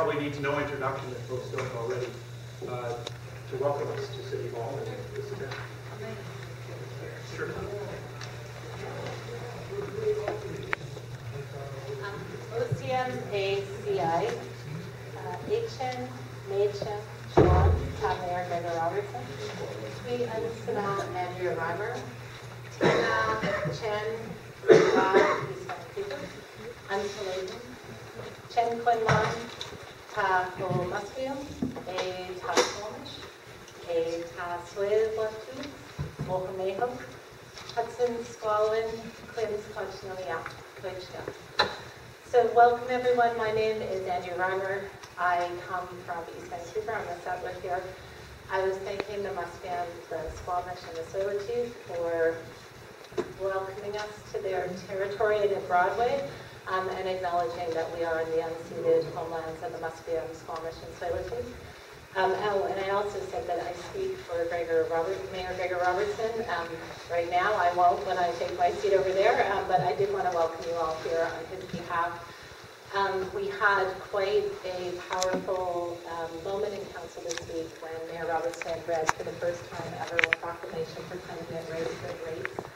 probably needs no introduction if folks don't already, uh, to welcome us to City Hall and this event. Sure. OCMACI, uh, HN, Machen, Tom Mayor, Gregor Robertson, Sweet Ansanal, Andrea Reimer, Tina Chen, uh, East Vancouver, Ansa Chen Quinn Mon, Ta Ko Musqueam, A Ta Squamish, A Ta Swedlatu, Mohameho, Hudson Squalin, Clims Kochnolia, Kochnolia. So welcome everyone, my name is Andrea Reimer. I come from East Vancouver, I'm a settler here. I was thanking the Musqueam, the Squamish, and the Tsleil-Waututh for welcoming us to their territory in Broadway um, and acknowledging that we are in the unceded homelands of the Musqueam, Squamish, and Tsleil-Waututh. Um, oh, and I also said that I speak for Gregor Robert, Mayor Gregor Robertson. Um, right now, I won't when I take my seat over there, um, but I did want to welcome you all here on his behalf. Um, we had quite a powerful um, moment in council this week when Mayor Robertson read for the first time ever a proclamation for climate rates rates week for Vancouver.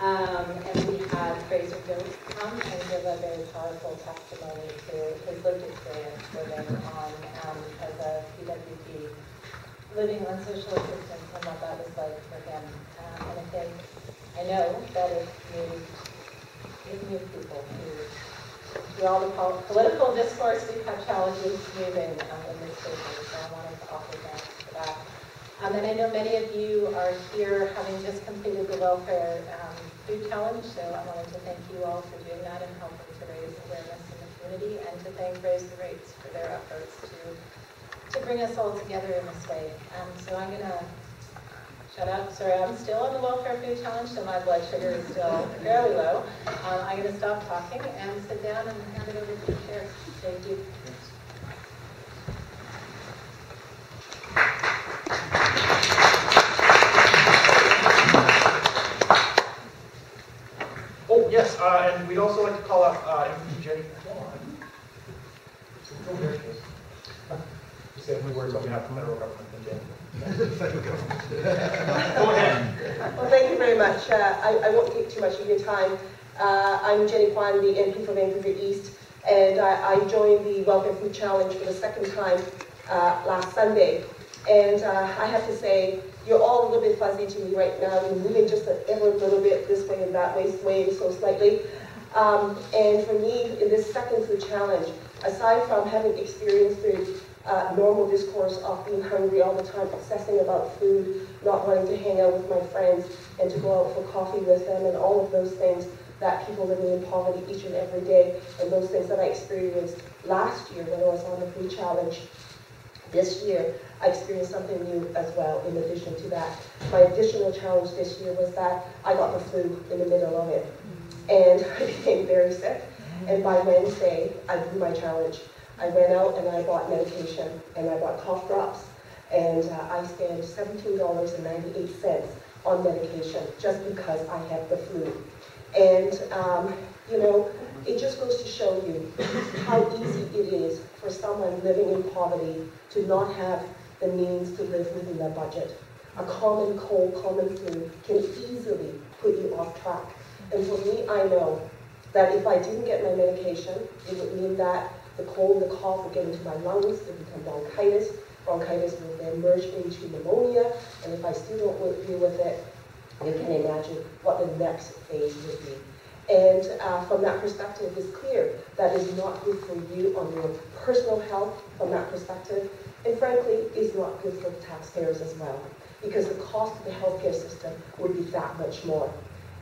Um, and we had Fraser Jones come and give a very powerful testimony to his lived experience living on, um, as a PWD, living on social assistance and what that was like for him. Um, and I think, I know that it moved, it moved people who, through all the pol- political discourse, we've had challenges moving um, in this city, so I wanted to offer thanks for that. Um, and I know many of you are here having just completed the welfare um, food challenge, so I wanted to thank you all for doing that and helping to raise awareness in the community and to thank Raise the Rates for their efforts to, to bring us all together in this way. Um, so I'm going to shut up. Sorry, I'm still on the welfare food challenge, so my blood sugar is still fairly low. Um, I'm going to stop talking and sit down and hand it over to the chair. Thank you. Yes, uh, and we'd also like to call out uh, MP Jenny Kwan. There she is. Just say a few words on behalf of the federal government and Jenny. Go ahead. Well, thank you very much. Uh, I, I won't take too much of your time. Uh, I'm Jenny Kwan, the MP for Vancouver East, and I, I joined the Welfare Food Challenge for the second time uh, last Sunday. And uh, I have to say, you're all a little bit fuzzy to me right now. You're moving just a, ever little bit this way and that way, swaying so slightly. Um, and for me, in this second food challenge, aside from having experienced the uh, normal discourse of being hungry all the time, obsessing about food, not wanting to hang out with my friends, and to go out for coffee with them, and all of those things that people living in poverty each and every day, and those things that I experienced last year when I was on the food challenge. This year, I experienced something new as well in addition to that. My additional challenge this year was that I got the flu in the middle of it. And I became very sick. And by Wednesday, I blew my challenge. I went out and I bought medication and I bought cough drops. And uh, I spent $17.98 on medication just because I had the flu. And, um, you know, it just goes to show you how easy it is for someone living in poverty to not have the means to live within their budget. A common cold, common flu can easily put you off track. And for me, I know that if I didn't get my medication, it would mean that the cold the cough would get into my lungs, it would become bronchitis. Bronchitis will then merge into pneumonia, and if I still don't deal with it, you can imagine what the next phase would be. And uh, from that perspective, it's clear that is not good for you on your personal health from that perspective. And frankly, is not good for the taxpayers as well, because the cost of the healthcare system would be that much more.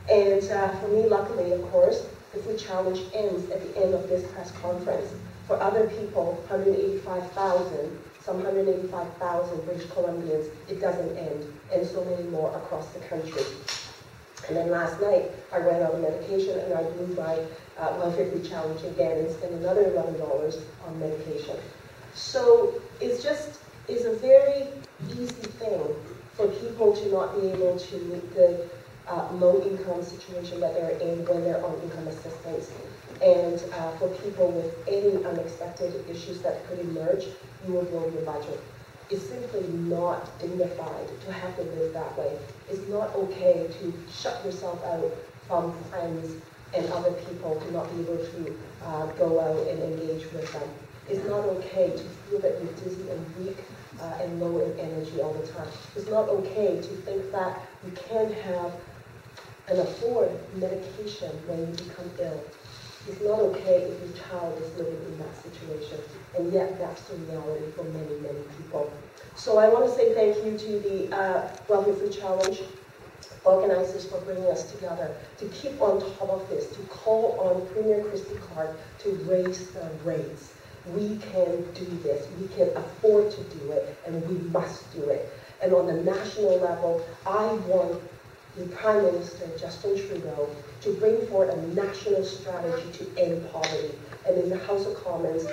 And uh, for me, luckily, of course, the food challenge ends at the end of this press conference. For other people, 185,000, some 185,000 British Columbians, it doesn't end, and so many more across the country. And then last night, I ran out of medication and I blew my uh, welfare challenge again and spent another $11 on medication. So it's just, is a very easy thing for people to not be able to meet the uh, low-income situation that they're in when they're on income assistance. And uh, for people with any unexpected issues that could emerge, you will blow your budget. It's simply not dignified to have to live that way. It's not okay to shut yourself out from friends and other people to not be able to uh, go out and engage with them. It's not okay to feel that you're dizzy and weak uh, and low in energy all the time. It's not okay to think that you can't have and afford medication when you become ill. It's not okay if your child is living in that situation, and yet that's the reality for many, many people. So I want to say thank you to the uh, Welfare Food Challenge organizers for bringing us together to keep on top of this, to call on Premier Christy Clark to raise the rates. We can do this. We can afford to do it, and we must do it. And on the national level, I want the Prime Minister, Justin Trudeau, to bring forward a national strategy to end poverty. And in the House of Commons,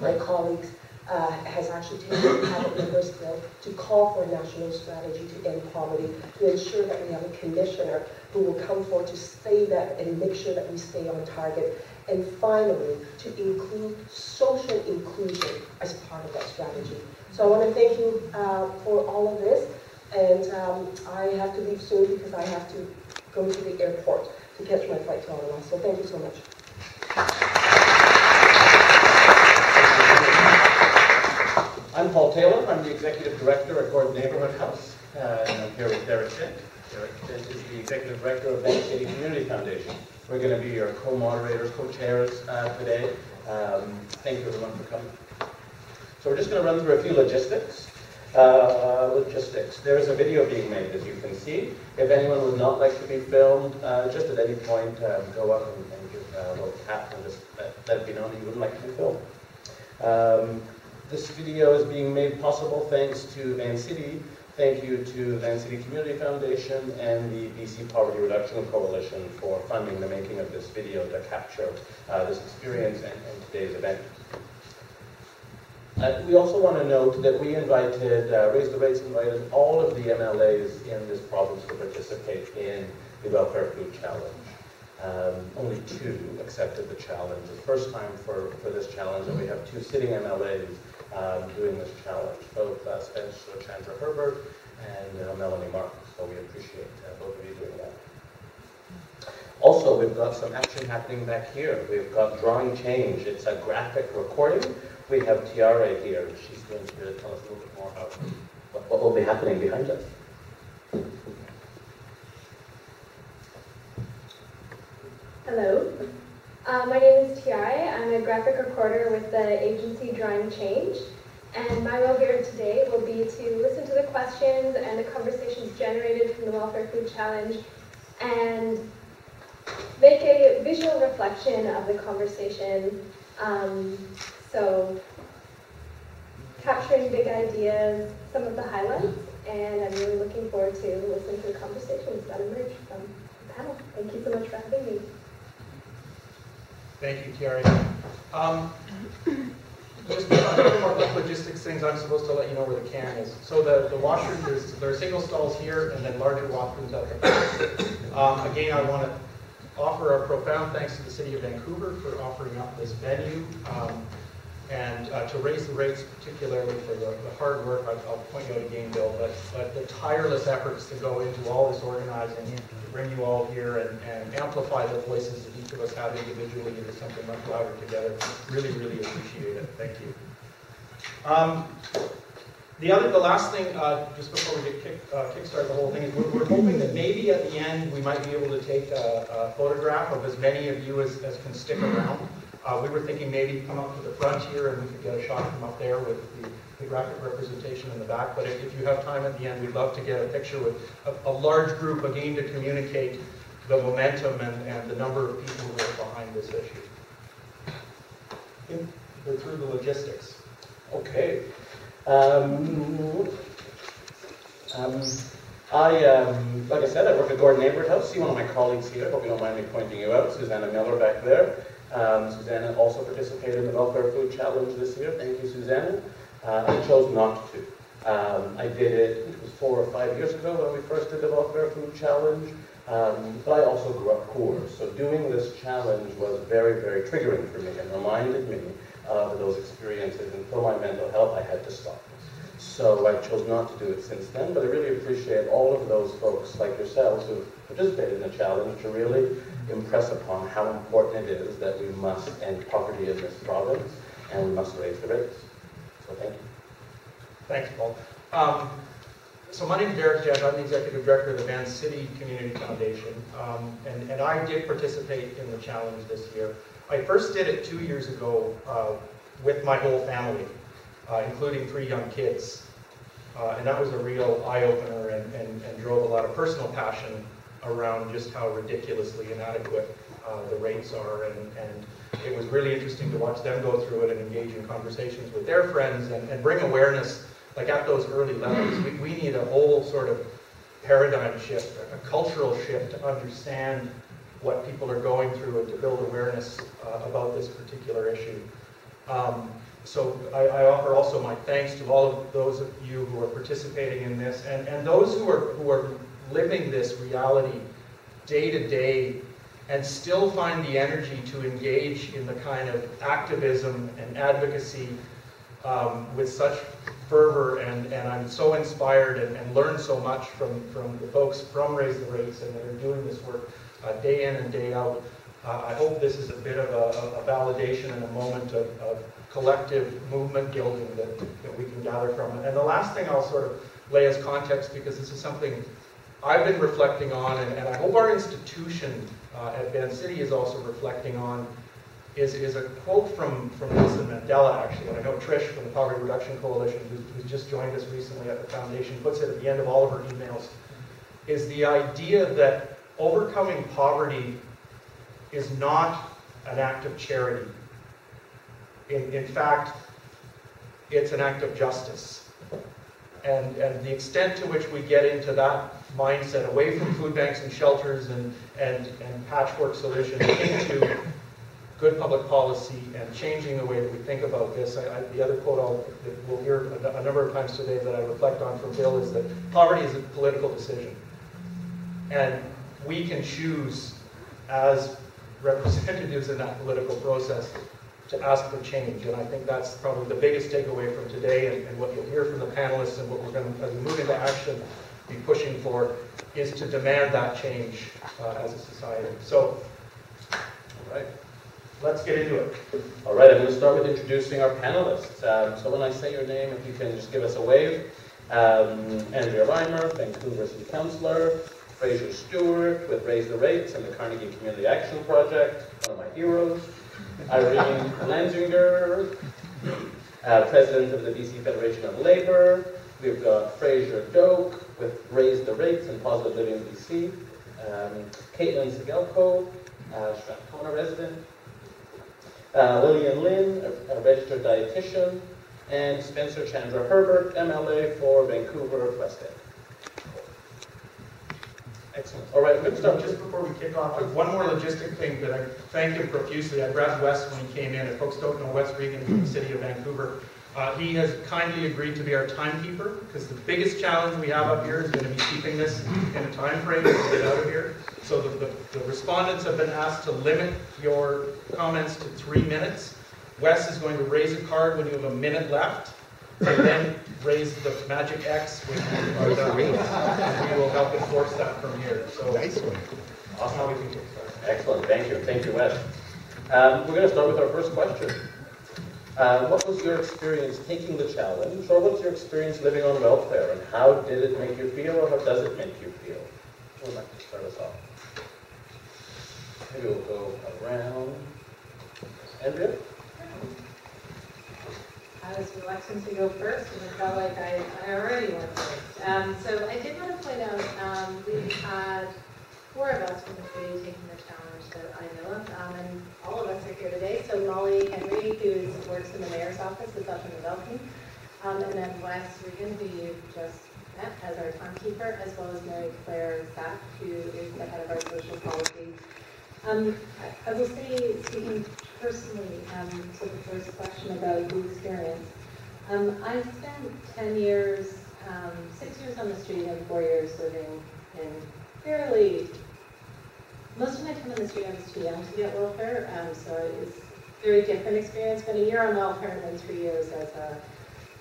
my colleagues uh, has actually taken a member's bill to call for a national strategy to end poverty, to ensure that we have a commissioner who will come forward to say that and make sure that we stay on target. And finally, to include social inclusion as part of that strategy. So I want to thank you uh, for all of this. And um, I have to leave soon because I have to go to the airport to catch my flight to Ottawa. So thank you so much. I'm Paul Taylor. I'm the Executive Director at Gordon Neighborhood House. Uh, and I'm here with Derek Gent. Derek Gent is the Executive Director of Van City Community Foundation. We're going to be your co-moderators, co-chairs uh, today. Um, thank you everyone for coming. So we're just going to run through a few logistics. Uh, logistics. There is a video being made, as you can see. If anyone would not like to be filmed, uh, just at any point, um, go up and, and give uh, a little tap and just let, let it be known that you wouldn't like to be filmed. Um, this video is being made possible thanks to Van City. Thank you to Van City Community Foundation and the BC Poverty Reduction Coalition for funding the making of this video to capture uh, this experience and, and today's event. Uh, we also want to note that we invited, uh, Raise the Rates invited all of the MLAs in this province to participate in the Welfare Food Challenge. Um, only two accepted the challenge. The first time for, for this challenge, and we have two sitting MLAs um, doing this challenge, both uh, Spencer Chandra Herbert and uh, Melanie Marks. So we appreciate uh, both of you doing that. Also, we've got some action happening back here. We've got Drawing Change. It's a graphic recording. We have Tiare here. She's going to tell us a little bit more about what, what will be happening behind us. Hello, uh, my name is Tiare. I'm a graphic recorder with the agency Drawing Change. And my role here today will be to listen to the questions and the conversations generated from the Welfare Food Challenge and make a visual reflection of the conversation. Um, so capturing big ideas, some of the highlights, and I'm really looking forward to listening to the conversations that emerge from the panel. Thank you so much for having me. Thank you, Thierry. Um, just a couple more logistics things I'm supposed to let you know where the can is. So the, the washroom, there's, there are single stalls here and then larger washrooms at the back. Um, again, I want to offer our profound thanks to the City of Vancouver for offering up this venue. Um, and uh, to raise the rates, particularly for the, the hard work, I, I'll point you out again, Bill, but, but the tireless efforts to go into all this organizing, to bring you all here and, and amplify the voices that each of us have individually into something much louder together. Really, really appreciate it. Thank you. Um, the other, the last thing, uh, just before we get kick, uh, kickstart the whole thing, is we're, we're, hoping that maybe at the end we might be able to take a, a photograph of as many of you as, as can stick around. Uh, we were thinking maybe come up to the front here and we could get a shot from up there with the, the graphic representation in the back. But if, if, you have time at the end, we'd love to get a picture with a, a large group again to communicate the momentum and, and the number of people who are behind this issue. Okay, We're through the logistics. Okay. Um, um, I, um, like I said, I work at Gordon Neighborhood House. See one of my colleagues here. Hope you don't mind me pointing you out. Susanna Miller back there. Um, Susanna also participated in the Welfare Food Challenge this year. Thank you, Susanna. Uh, I chose not to. Um, I did it, it was four or five years ago when we first did the Welfare Food Challenge. Um, but I also grew up poor, so doing this challenge was very, very triggering for me and reminded me of those experiences. And for my mental health, I had to stop. So I chose not to do it since then, but I really appreciate all of those folks like yourselves who participated in the challenge to really impress upon how important it is that we must end poverty in this province and we must raise the rates. So thank you. Thanks, Paul. Um, so my name is Derek Gent. I'm the executive director of the Van City Community Foundation, um, and, and I did participate in the challenge this year. I first did it two years ago uh, with my whole family, uh, including three young kids. Uh, and that was a real eye-opener and, and, and drove a lot of personal passion around just how ridiculously inadequate uh, the rates are. And, and it was really interesting to watch them go through it and engage in conversations with their friends and, and bring awareness, like at those early levels. We, we need a whole sort of paradigm shift, a cultural shift to understand what people are going through and to build awareness uh, about this particular issue. Um, so I, I, offer also my thanks to all of those of you who are participating in this and, and those who are, who are living this reality day to day and still find the energy to engage in the kind of activism and advocacy um, with such fervor and, and I'm so inspired and, and learn so much from, from the folks from Raise the Rates and that are doing this work uh, day in and day out. Uh, I hope this is a bit of a, a validation and a moment of, of collective movement building that, that we can gather from. And the last thing I'll sort of lay as context, because this is something I've been reflecting on, and, and I hope our institution uh, at Van City is also reflecting on, is, is a quote from, from Nelson Mandela, actually. And I know Trish from the Poverty Reduction Coalition, who, who just joined us recently at the foundation, puts it at the end of all of her emails, is the idea that overcoming poverty is not an act of charity. In, in fact, it's an act of justice. And, and the extent to which we get into that mindset, away from food banks and shelters and, and, and patchwork solutions, into good public policy and changing the way that we think about this. I, I, the other quote I'll, that we'll hear a, a number of times today that I reflect on from Bill is that poverty is a political decision. And we can choose as representatives in that political process to ask for change. And I think that's probably the biggest takeaway from today and, and what you'll hear from the panelists and what we're going to, as we move into action, be pushing for is to demand that change uh, as a society. So, all right. Let's get into it. All right, I'm going to start with introducing our panelists. Um, so when I say your name, if you can just give us a wave. Um, Andrea Reimer, Vancouver City Councillor, Fraser Stewart with Raise the Rates and the Carnegie Community Action Project, one of my heroes. Irene Lanzinger, uh, President of the BC Federation of Labour. We've got Fraser Doak with Raise the Rates and Positive Living BC. Um, Caitlin Segelko, uh, Strathcona resident. Uh, Lillian Lin, a, a, registered dietitian. And Spencer Chandra Herbert, MLA for Vancouver West End. Excellent. All right, let's start just before we kick off with one more logistic thing that I thank him profusely. I grabbed Wes when he came in. If folks don't know Wes Regan from the city of Vancouver, uh, he has kindly agreed to be our timekeeper because the biggest challenge we have up here is going to be keeping this in a time frame to get out of here. So the, the, the respondents have been asked to limit your comments to three minutes. Wes is going to raise a card when you have a minute left and then raise the magic X when you are done. And we will help enforce that from here. So Nice one. awesome. How we can get started. Excellent, thank you, thank you, Wes. Um, we're going to start with our first question. Uh, what was your experience taking the challenge, or what's your experience living on welfare, and how did it make you feel, or how does it make you feel? Who would like to start us off? Maybe we'll go around. Andrea? I was reluctant to go first, and it felt like I, I already went first. Um, so I did want to point out, um, we've had four of us from the community taking the that I know of, um, and all of us are here today. So Molly Henry, who works in the mayor's office, is up in the balcony, um, and then Wes Regan, who you just met as our timekeeper, as well as Mary Clare Zak, who is the head of our social policy. Um, I will say, speaking personally, um, to the first question about the experience, Um, I spent 10 years, um, six years on the street and four years living in fairly, most of my time in the street I was too young to get welfare, um, so it's a very different experience. Been a year on welfare and then three years as a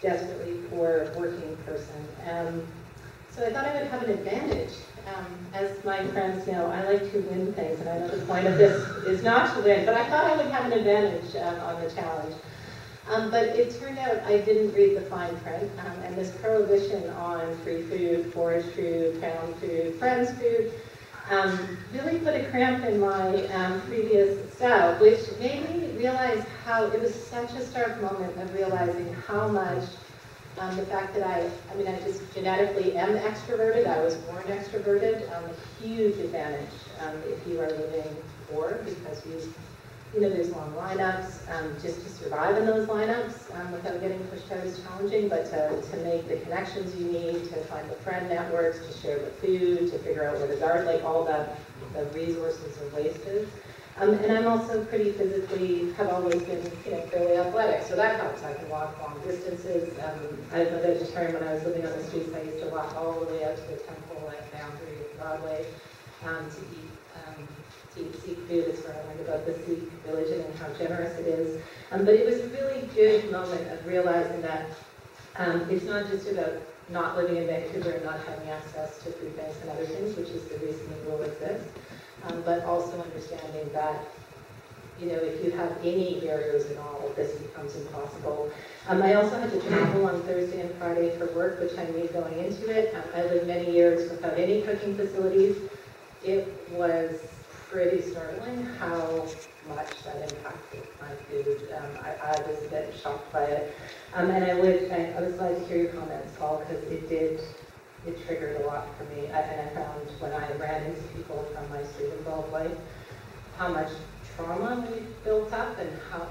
desperately poor working person. Um, so I thought I would have an advantage. Um, as my friends know, I like to win things, and I know the point of this is not to win, but I thought I would have an advantage um, on the challenge. Um, but it turned out I didn't read the fine print, um, and this prohibition on free food, forage food, pound food, friends food, um, really put a cramp in my um, previous style, which made me realize how it was such a stark moment of realizing how much um, the fact that I, I mean, I just genetically am extroverted. I was born extroverted. Um, a huge advantage um, if you are living poor because you you know, there's long lineups. Um, just to survive in those lineups um, without getting pushed out is challenging, but to, to make the connections you need, to find the friend networks, to share the food, to figure out where to guard, like all the, the resources are wasted. Um, and I'm also pretty physically, have always been, you know, fairly athletic, so that helps. I can walk long distances. Um, I'm a vegetarian when I was living on the streets. I used to walk all the way out to the temple, like down through Broadway, um, to eat Sikh, Sikh food is where I learned about the Sikh religion and how generous it is. Um, but it was a really good moment of realizing that um, it's not just about not living in Vancouver and not having access to food banks and other things, which is the reason the rule exists, um, but also understanding that you know, if you have any barriers at all, this becomes impossible. Um, I also had to travel on Thursday and Friday for work, which I knew going into it. Um, I lived many years without any cooking facilities. It was pretty startling how much that impacted my food. Um, I, I, was a bit shocked by it. Um, and I would, I, I, was glad to hear your comments, Paul, because it did, it triggered a lot for me. I, and I found when I ran into people from my street involved life, how much trauma we built up and how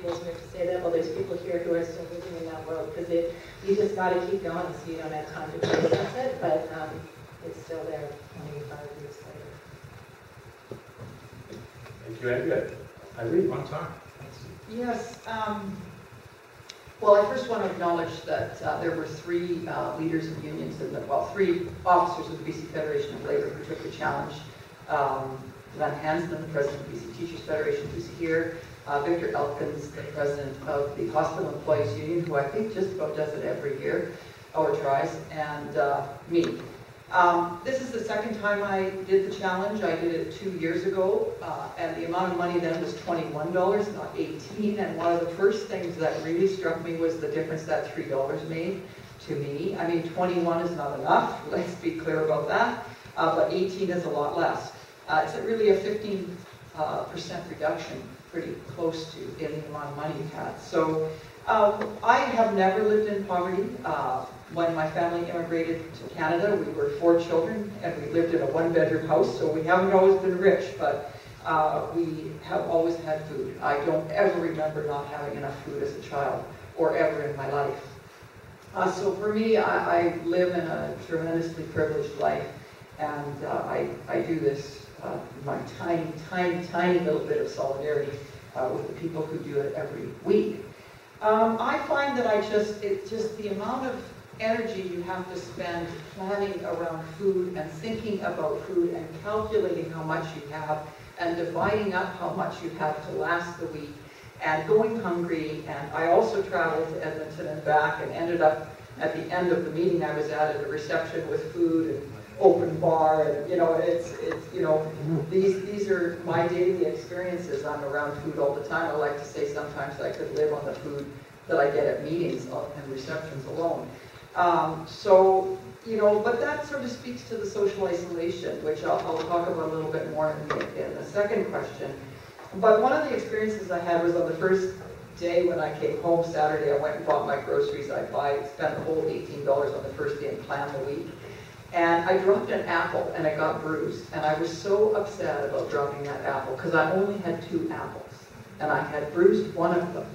feels weird to say that. Well, there's people here who are still living in that world because you just got to keep going so you don't have time to process it. But um, it's still there 25 years later. Thank you, Andrea. Irene? On time. Yes. Um, well, I first want to acknowledge that uh, there were three uh, leaders of unions, and well, three officers of the BC Federation of Labor who took the challenge. Um, Glen Hansman, the president of the BC Teachers Federation, who's here. Uh, Victor Elkins, the president of the Hospital Employees Union, who I think just about does it every year, or tries, and uh, me. Um, this is the second time I did the challenge. I did it two years ago, uh, and the amount of money then was $21, not 18. And one of the first things that really struck me was the difference that $3 made to me. I mean, 21 is not enough. Let's be clear about that. Uh, but 18 is a lot less. Uh, it's really a 15 uh, percent reduction, pretty close to in the amount of money you had. So um, I have never lived in poverty. When my family immigrated to Canada, we were four children and we lived in a one bedroom house, so we haven't always been rich, but uh, we have always had food. I don't ever remember not having enough food as a child or ever in my life. Uh, so for me, I, I, live in a tremendously privileged life and uh, I, I do this, uh, my tiny, tiny, tiny little bit of solidarity uh, with the people who do it every week. Um, I find that I just, it's just the amount of energy you have to spend planning around food and thinking about food and calculating how much you have and dividing up how much you have to last the week and going hungry. And I also traveled to Edmonton and back and ended up at the end of the meeting I was at at a reception with food and open bar and you know it's it's you know these these are my daily experiences. I'm around food all the time. I like to say sometimes i could live on the food that i get at meetings and receptions alone um, so, you know, but that sort of speaks to the social isolation, which I'll, I'll talk about a little bit more in the, in the second question. But one of the experiences I had was on the first day when I came home Saturday, I went and bought my groceries. I buy, spent the whole $18 on the first day and planned the week. And I dropped an apple and it got bruised. And I was so upset about dropping that apple because I only had two apples. And I had bruised one of them.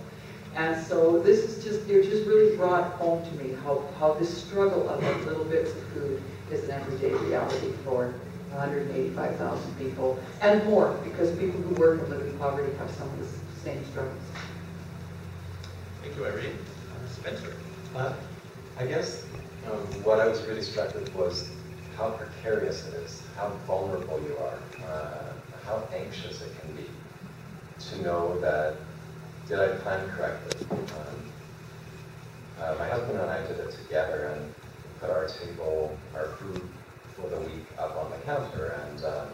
And so this is just, it just really brought home to me how, how this struggle of like little bits of food is an everyday reality for 185,000 people and more because people who work and live in poverty have some of the same struggles. Thank you, Irene. Spencer. Uh, I guess um, what I was really struck with was how precarious it is, how vulnerable you are, uh, how anxious it can be to know that, did I plan correctly? Um, uh, my husband and I did it together and put our table, our food for the week up on the counter and um,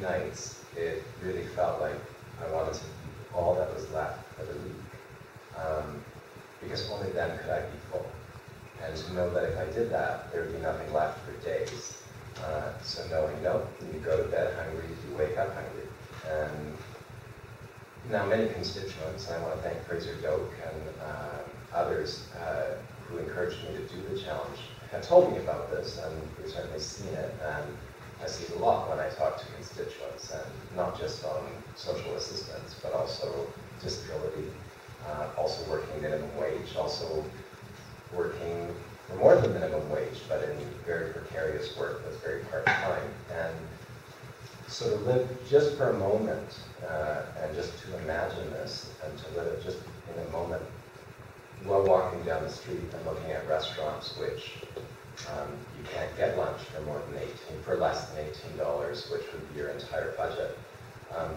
nights it really felt like I wanted to eat all that was left for the week. Um, because only then could I be full. And to know that if I did that, there would be nothing left for days. Uh, so knowing, no, you go to bed hungry, you wake up hungry. And now many constituents, and I want to thank Fraser Doak and uh, others uh, who encouraged me to do the challenge, have told me about this, and we've certainly seen it. And I see it a lot when I talk to constituents, and not just on social assistance, but also disability, uh, also working minimum wage, also working for more than minimum wage, but in very precarious work that's very part-time. And so to live just for a moment, uh, and just to imagine this, and to live it just in a moment while walking down the street and looking at restaurants which um, you can't get lunch for more than 18, for less than $18, which would be your entire budget. Um,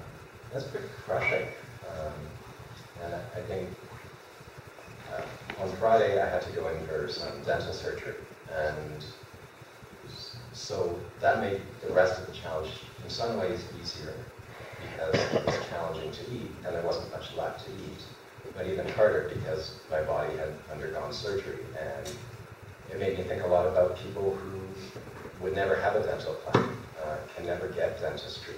that's pretty crushing. Um, and I, think uh, on Friday I had to go in for some dental surgery, and so that made the rest of the challenge in some ways easier because it was challenging to eat and there wasn't much left to eat, but even harder because my body had undergone surgery and it made me think a lot about people who would never have a dental plan, uh, can never get dentistry,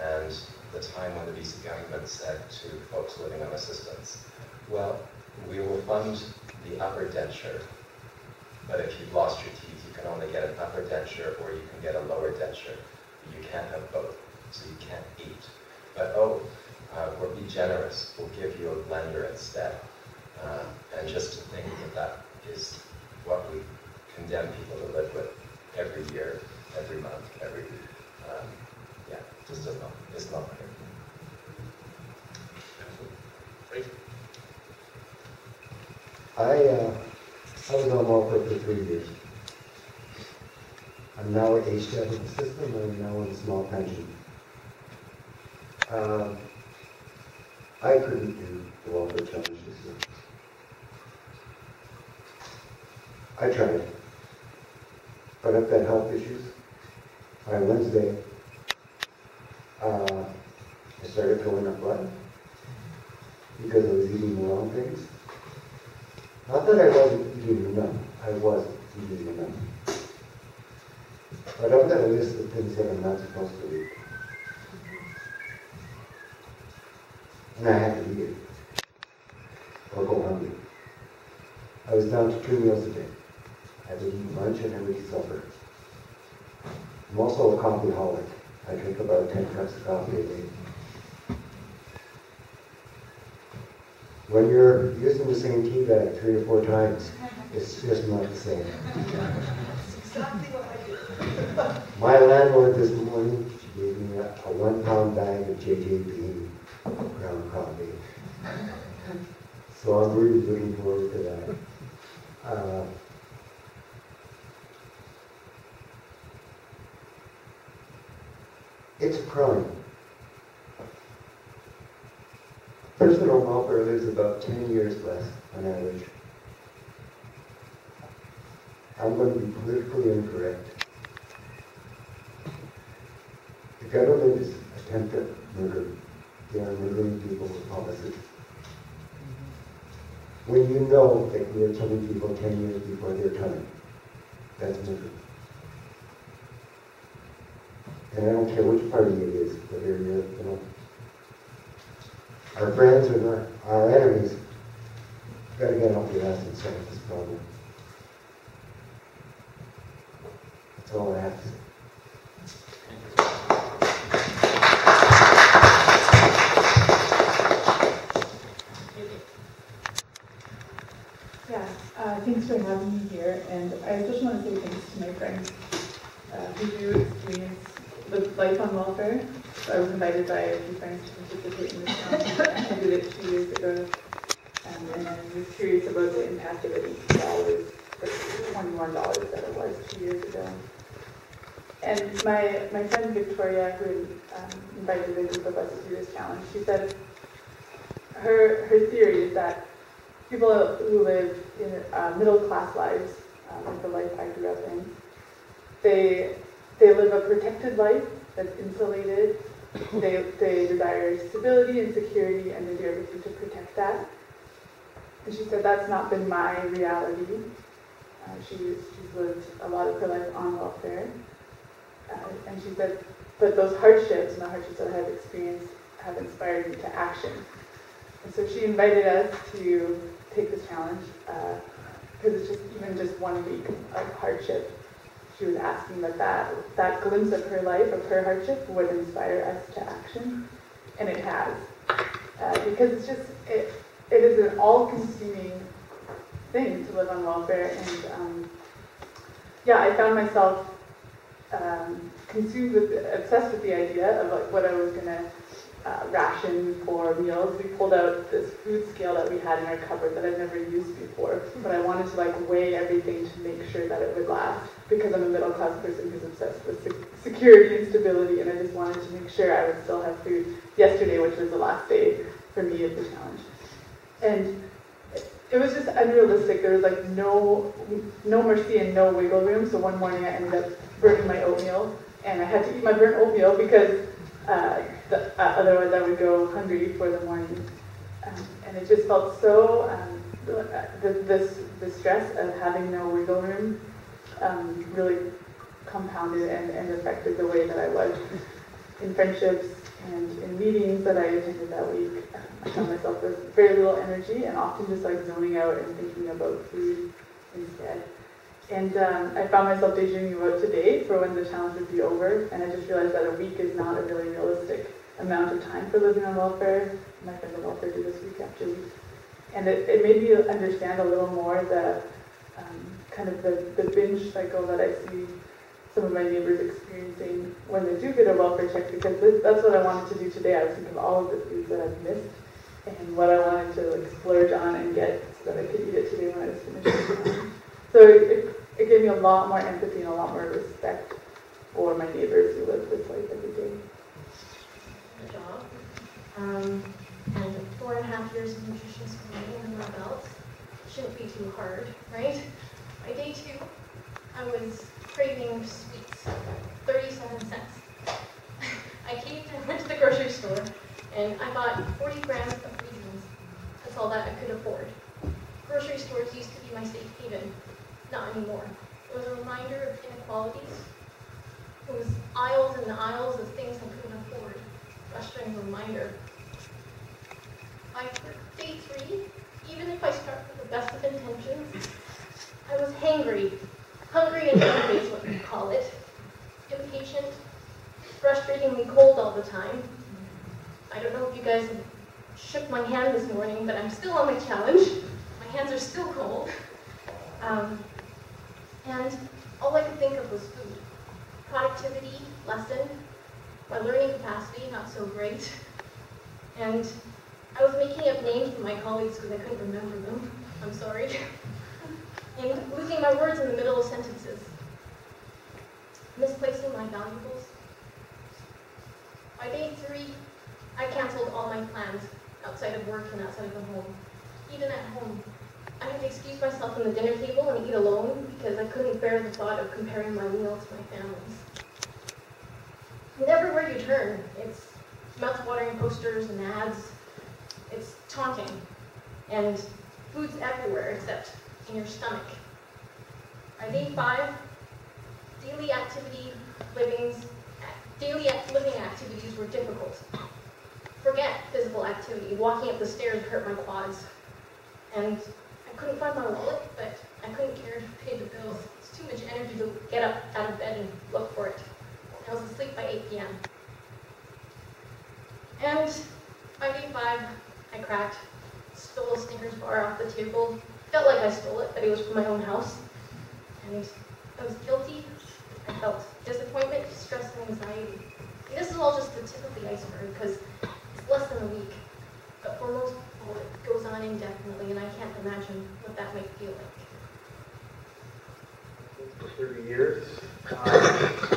and the time when the BC government said to folks living on assistance, well, we will fund the upper denture, but if you've lost your teeth, you can only get an upper denture or you can get a lower denture. You can't have both, so you can't eat. But oh, uh, we'll be generous, we'll give you a blender instead. Uh, and just to think that that is what we condemn people to live with every year, every month, every week. Um, yeah, just does not, it's not. Fraser. I, uh, I was on welfare for three years. I'm now aged out of the system, and I'm now on a small pension. Um, I couldn't do the welfare challenge. I tried. But I've got health issues. By Wednesday, uh, I started throwing up blood because I was eating the wrong things. Not that I wasn't eating enough, I was eating enough. But I've got a list of things that I'm not supposed to eat. And I have to eat it. Or go hungry. I was down to two meals a day. I would eat lunch and I would eat supper. I'm also a coffee holic. I drink about 10 cups of coffee a day. When you're using the same tea bag three or four times, it's just not the same. My landlord this morning, she gave me a, a one pound bag of JJ Bean ground coffee. So I'm really looking forward to that. Uh, it's a Personal Person on welfare lives about 10 years less on average. I'm going to be politically incorrect. Is attempted murder. They are murdering people with policies. When you know that you're killing people 10 years before their time, that's murder. And I don't care which party it is, whether you're, you know, our friends or our, our enemies, got to get off the ass and solve this problem. That's all I have to say. Thanks for having me here, and I just want to say thanks to my friends uh, who do experience life on welfare. So I was invited by a few friends to participate in this challenge. I did it two years ago. Um, he was curious about the impact of it each dollar, the twenty-one dollars that it was two years ago. And my, my friend Victoria, who um, invited a group of us to do this challenge, she said her, her theory is that people who live in uh, middle-class lives, uh, like the life I grew up in, they, they live a protected life that's insulated. They, they desire stability and security, and they do everything to protect that. And she said that's not been my reality. Uh, she, she's lived a lot of her life on welfare. Uh, and she said, but those hardships and the hardships that I have experienced have inspired me to action. And so she invited us to take this challenge because it's just even just one week of hardship. She was asking that, that that glimpse of her life, of her hardship, would inspire us to action, and it has. Uh, because it's just it, it is an all-consuming thing to live on welfare, and um, yeah, I found myself um, consumed with, obsessed with the idea of like what I was gonna uh, ration for meals. We pulled out this food scale that we had in our cupboard that I'd never used before, but I wanted to like weigh everything to make sure that it would last because I'm a middle class person who's obsessed with sec- security and stability, and I just wanted to make sure I would still have food yesterday, which was the last day for me of the challenge. And it was just unrealistic. There was like no no mercy and no wiggle room. So one morning I ended up burning my oatmeal, and I had to eat my burnt oatmeal because uh, the, uh, otherwise I would go hungry for the morning. Um, and it just felt so um, the, this the stress of having no wiggle room um, really compounded and, and affected the way that I was in friendships and in meetings that I attended that week. I found myself with very little energy and often just like zoning out and thinking about food instead. And um, I found myself daydreaming about today for when the challenge would be over, and I just realized that a week is not a really realistic amount of time for living on welfare. My friends on welfare do this week actually. And it, it made me understand a little more the um, kind of the, the binge cycle that I see some of my neighbors experiencing when they do get a welfare check because this, that's what I wanted to do today. I was thinking of all of the foods that I've missed and what I wanted to like splurge on and get so that I could eat it today when I was finished. so it, it gave me a lot more empathy and a lot more respect for my neighbors who live this life every day. Um, and four and a half years of nutrition schooling under my belt. Shouldn't be too hard, right? By day two, I was craving sweets, 37 cents. I caved and went to the grocery store and I bought 40 grams of raisins. That's all that I could afford. Grocery stores used to be my safe haven, not anymore. It was a reminder of inequalities. It was aisles and aisles of things I couldn't afford. Frustrating reminder. By day three, even if I start with the best of intentions, I was hangry. Hungry and hungry is what you call it. Impatient, frustratingly cold all the time. I don't know if you guys shook my hand this morning, but I'm still on my challenge. My hands are still cold. Um, and all I could think of was food. Productivity, lessened. My learning capacity, not so great. And I was making up names for my colleagues because I couldn't remember them. I'm sorry. and losing my words in the middle of sentences. Misplacing my valuables. By day three, I canceled all my plans outside of work and outside of the home. Even at home, I had to excuse myself from the dinner table and eat alone because I couldn't bear the thought of comparing my meal to my family's. And everywhere you turn, it's mouth-watering posters and ads. It's taunting. And food's everywhere except in your stomach. By day five, daily activity livings, daily living activities were difficult. Forget physical activity. Walking up the stairs hurt my quads. And I couldn't find my wallet, but I couldn't care to pay the bills. It's too much energy to get up out of bed and look for it. I was asleep by 8 p.m. And by day five, I cracked, stole a Snickers bar off the table. Felt like I stole it, but it was from my own house. And I was guilty. I felt disappointment, stress, and anxiety. And this is all just the tip of the iceberg because it's less than a week. But for most people, it goes on indefinitely, and I can't imagine what that might feel like. For 30 years. Um,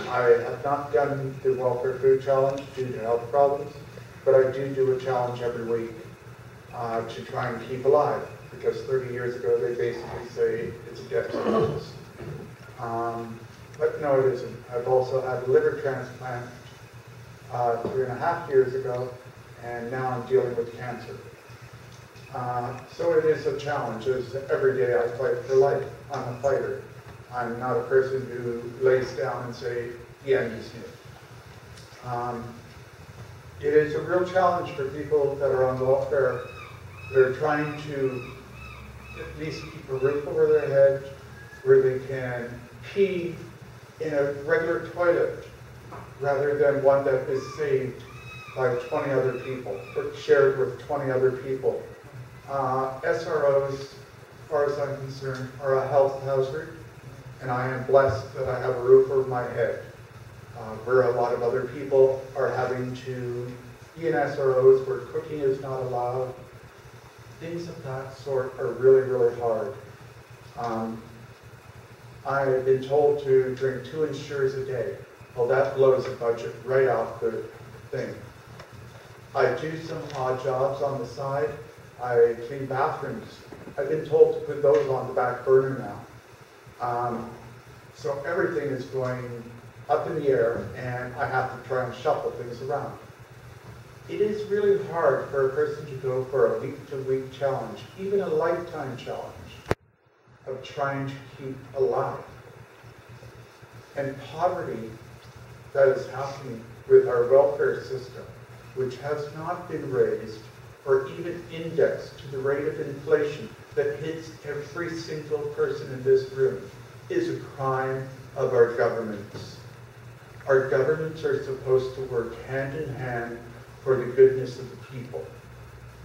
I have not done the welfare food challenge due to health problems, but I do do a challenge every week uh, to try and keep alive, because 30 years ago, they basically say it's a death sentence. Um, But no, it isn't. I've also had a liver transplant uh, three and a half years ago, and now I'm dealing with cancer. Uh, So it is a challenge. It's every day I fight for life. I'm a fighter. I'm not a person who lays down and say, the end is near. Um, It is a real challenge for people that are on welfare. They're trying to at least keep a roof over their head, where they can pee in a regular toilet, rather than one that is saved by 20 other people, or shared with 20 other people. Uh, SROs, as far as I'm concerned, are a health hazard, and I am blessed that I have a roof over my head, uh, where a lot of other people are having to be in SROs where cooking is not allowed. Things of that sort are really, really hard. Um, I have been told to drink two ensures a day. Well, that blows the budget right off the thing. I do some odd jobs on the side. I clean bathrooms. I've been told to put those on the back burner now. Um, so everything is going up in the air, and I have to try and shuffle things around. It is really hard for a person to go for a week-to-week challenge, even a lifetime challenge, of trying to keep alive. And poverty that is happening with our welfare system, which has not been raised or even indexed to the rate of inflation that hits every single person in this room, is a crime of our governments. Our governments are supposed to work hand in hand for the goodness of the people,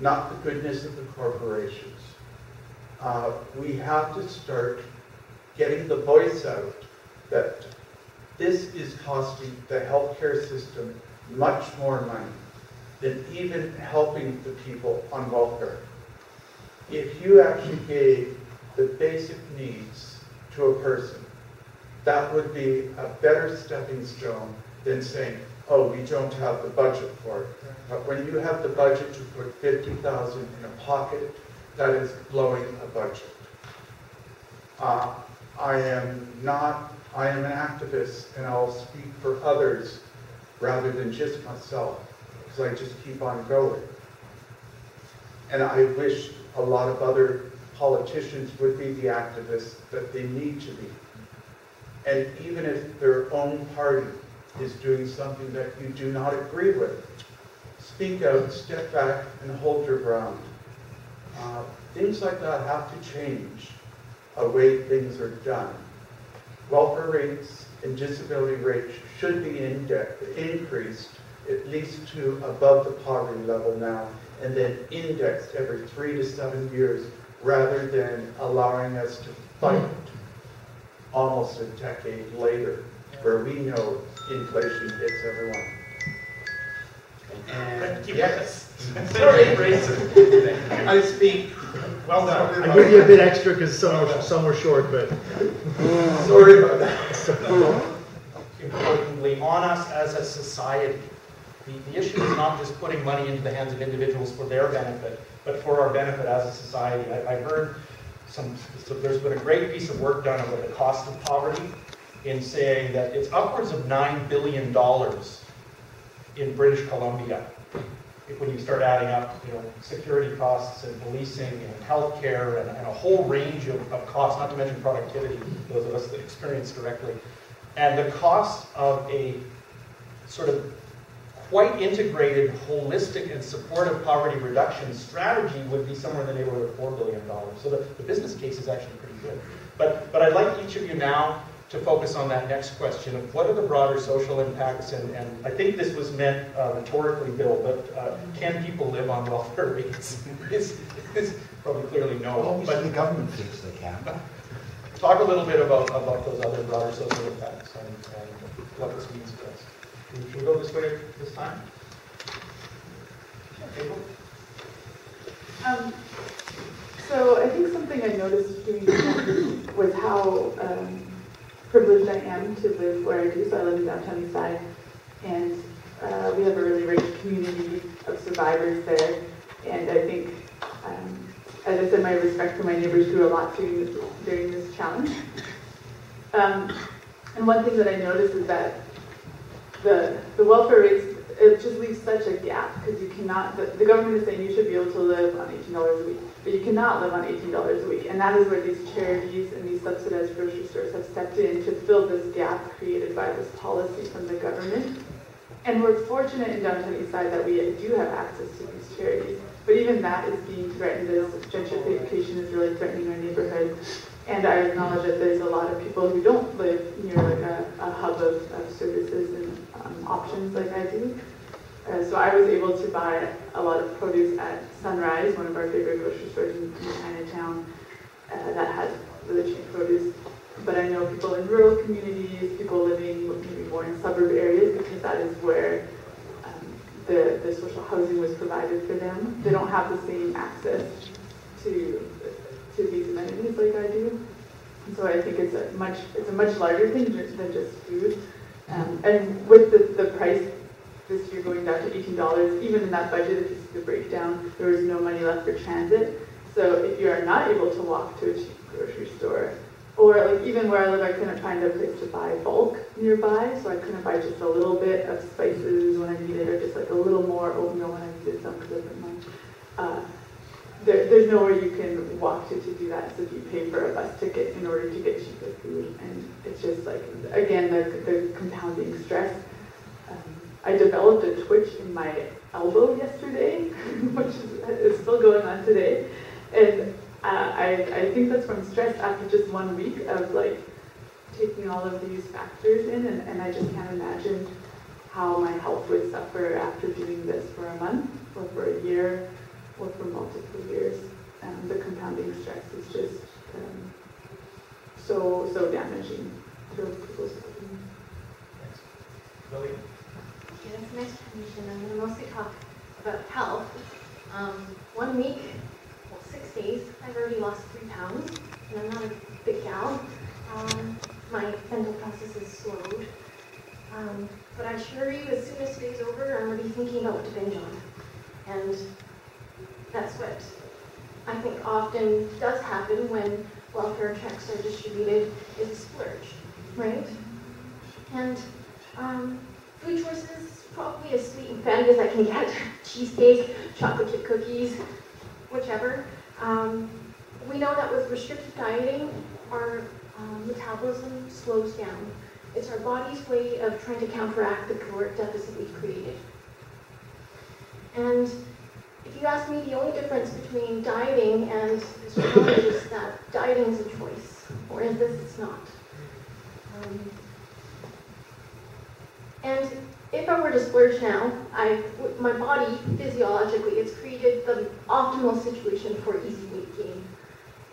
not the goodness of the corporations. Uh, we have to start getting the voice out that this is costing the healthcare system much more money than even helping the people on welfare. If you actually gave the basic needs to a person, that would be a better stepping stone than saying, oh, we don't have the budget for it. But when you have the budget to put 50,000 in a pocket, that is blowing a budget. Uh, I am not, I am an activist and I'll speak for others rather than just myself because I just keep on going. And I wish a lot of other politicians would be the activists that they need to be. And even if their own party is doing something that you do not agree with, speak out, step back, and hold your ground. Uh, things like that have to change a way things are done. Welfare rates and disability rates should be increased at least to above the poverty level now, and then indexed every three to seven years, rather than allowing us to fight almost a decade later, where we know inflation hits everyone. And Keep yes, Sorry. I speak, well done. I give you a bit extra because some were, some were short, but Sorry about that. Importantly, on us as a society, the, the issue is not just putting money into the hands of individuals for their benefit, but for our benefit as a society. I, I heard some, so there's been a great piece of work done about the cost of poverty in saying that it's upwards of $9 billion in British Columbia. If when you start adding up, you know, security costs and policing and healthcare and, and a whole range of, of costs, not to mention productivity, those of us that experience directly. And the cost of a sort of quite integrated, holistic, and supportive poverty reduction strategy would be somewhere in the neighborhood of $4 billion. So the, the business case is actually pretty good. But, but I'd like each of you now to focus on that next question of what are the broader social impacts, and, and I think this was meant uh, rhetorically, Bill, but uh, can people live on welfare rates? it's, it's probably clearly no. But the government thinks they can. talk a little bit about, about those other broader social impacts and, and what this means for us. Should we go this way this time? Um, So I think something I noticed doing was how um, privileged I am to live where I do. So I live in downtown East Side, and uh, we have a really rich community of survivors there. And I think, um, as I said, my respect for my neighbors grew a lot during, during this challenge. Um, and one thing that I noticed is that the, the welfare rates, it just leaves such a gap because you cannot, the, the government is saying you should be able to live on $18 a week, but you cannot live on $18 a week. And that is where these charities and these subsidized grocery stores have stepped in to fill this gap created by this policy from the government. And we're fortunate in downtown Eastside that we do have access to these charities. But even that is being threatened as gentrification is really threatening our neighborhood. And I acknowledge that there's a lot of people who don't live near like a, a hub of, of services and um, options like I do. Uh, so I was able to buy a lot of produce at Sunrise, one of our favorite grocery stores in, in Chinatown, uh, that has really cheap produce. But I know people in rural communities, people living maybe more in suburb areas, because that is where um, the, the social housing was provided for them. They don't have the same access to to these amenities like I do. And so I think it's a much it's a much larger thing than just food. Um, and with the, the price this year going down to $18, even in that budget, if you see the breakdown, there was no money left for transit. So if you are not able to walk to a cheap grocery store, or like even where I live, I couldn't find a place to buy bulk nearby, so I couldn't buy just a little bit of spices when I needed, or just like a little more oatmeal when I needed some because I. Uh, there, there's nowhere you can walk to to do that, so if you pay for a bus ticket in order to get cheaper food, and it's just like, again, the, the compounding stress. Um, I developed a twitch in my elbow yesterday, which is, is still going on today, and uh, I, I think that's from stress after just one week of like taking all of these factors in, and, and I just can't imagine how my health would suffer after doing this for a month or for a year or for multiple years. Um, the compounding stress is just um, so, so damaging to people's well-being. Lily? Okay, that's a nice transition. I'm going to mostly talk about health. Um, one week, well, six days, I've already lost three pounds, and I'm not a big gal. Um, my mental process is slowed. Um, but I assure you, as soon as today's over, I'm going to be thinking about what to binge on. And that's what I think often does happen when welfare checks are distributed, is a splurge, right? And um, food choices, probably as sweet and fatty as I can get. Cheesecake, chocolate chip cookies, whichever. Um, we know that with restrictive dieting, our um, metabolism slows down. It's our body's way of trying to counteract the caloric deficit we've created. And you ask me, the only difference between dieting and this is that dieting is a choice, whereas this it's not. Um, and if I were to splurge now, I, my body, physiologically, it's created the optimal situation for easy weight gain.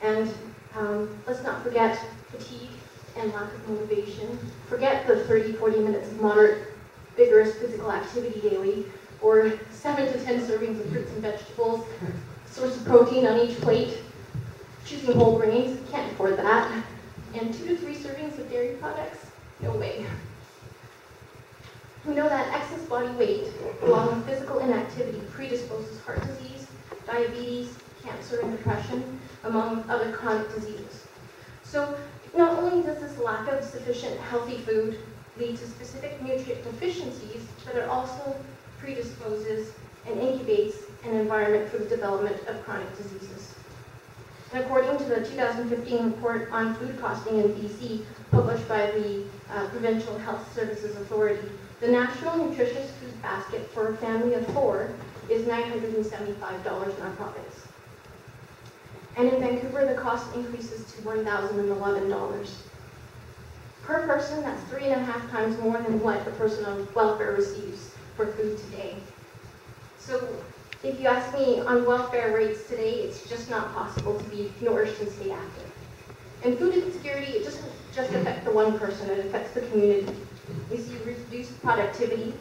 And um, let's not forget fatigue and lack of motivation. Forget the 30, 40 minutes of moderate, vigorous physical activity daily, or 7 to 10 servings of fruits and vegetables, source of protein on each plate, choosing whole grains, can't afford that, and 2 to 3 servings of dairy products, no way. We know that excess body weight, along with physical inactivity, predisposes heart disease, diabetes, cancer, and depression, among other chronic diseases. So not only does this lack of sufficient healthy food lead to specific nutrient deficiencies, but it also predisposes and incubates an environment for the development of chronic diseases. And according to the 2015 report on food costing in BC, published by the uh, Provincial Health Services Authority, the national nutritious food basket for a family of four is $975 in our province. And in Vancouver, the cost increases to $1,011. Per person, that's three and a half times more than what a person on welfare receives for food today. So if you ask me on welfare rates today, it's just not possible to be nourished and stay active. And food insecurity, it doesn't just affect the one person, it affects the community. We see reduced productivity,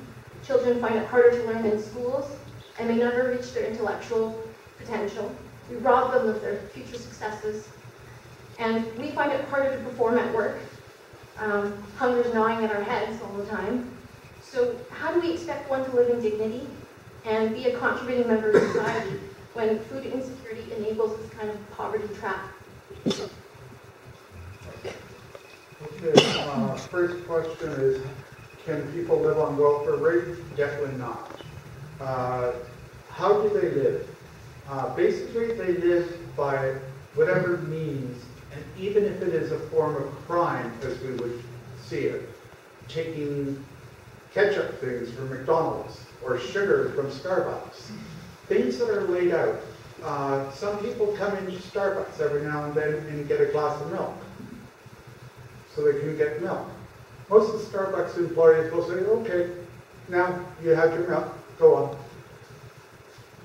children find it harder to learn in schools, and may never reach their intellectual potential. We rob them of their future successes. And we find it harder to perform at work. Um, hunger's gnawing at our heads all the time. So how do we expect one to live in dignity and be a contributing member of society when food insecurity enables this kind of poverty trap? Okay, uh, first question is, can people live on welfare rate? Definitely not. Uh, How do they live? Uh, Basically, they live by whatever means, and even if it is a form of crime, as we would see it, taking ketchup things from McDonald's or sugar from Starbucks, things that are laid out. Uh, Some people come into Starbucks every now and then and get a glass of milk so they can get milk. Most of the Starbucks employees will say, okay, now you have your milk, go on.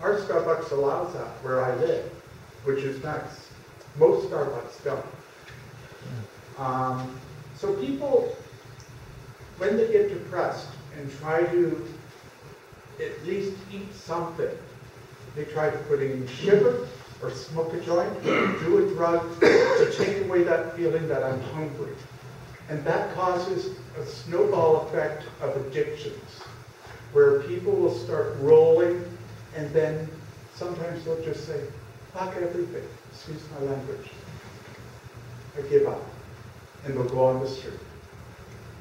Our Starbucks allows that where I live, which is nice. Most Starbucks don't. Um, so people, when they get depressed and try to at least eat something, they try to put in sugar or smoke a joint, do a drug to take away that feeling that I'm hungry. And that causes a snowball effect of addictions, where people will start rolling, and then sometimes they'll just say, fuck everything, excuse my language. I give up. And they'll go on the street.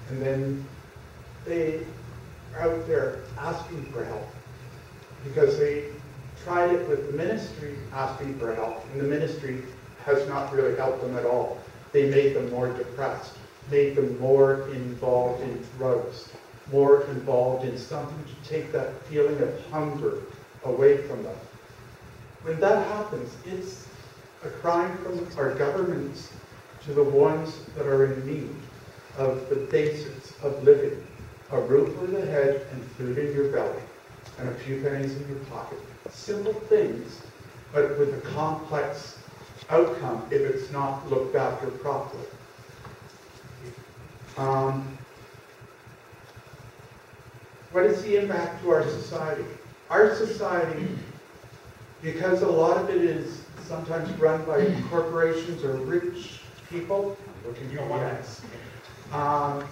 And then they out there asking for help because they tried it with the ministry asking for help, and the ministry has not really helped them at all. They made them more depressed made them more involved in drugs, more involved in something to take that feeling of hunger away from them. When that happens, it's a crime from our governments to the ones that are in need of the basics of living. A roof over the head and food in your belly and a few pennies in your pocket. Simple things, but with a complex outcome if it's not looked after properly. Um, what is the impact to our society? Our society, because a lot of it is sometimes run by corporations or rich people, looking for yes. Um,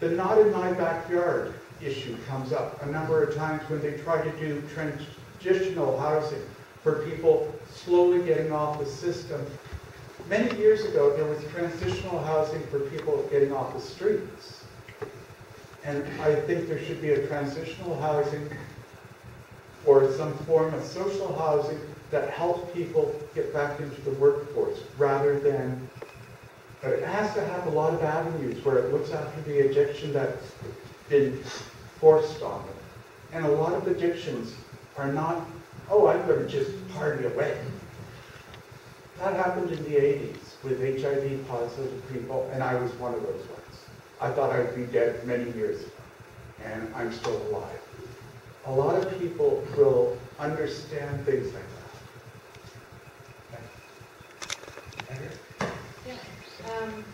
the not in my backyard issue comes up a number of times when they try to do transitional housing for people slowly getting off the system Many years ago, there was transitional housing for people getting off the streets. And I think there should be a transitional housing or some form of social housing that helps people get back into the workforce rather than, but it has to have a lot of avenues where it looks after the addiction that's been forced on it. And a lot of addictions are not, oh, I'm going to just party away. That happened in the 80s with HIV positive people, and I was one of those ones. I thought I'd be dead many years ago, and I'm still alive. A lot of people will understand things like that. Yeah. Um,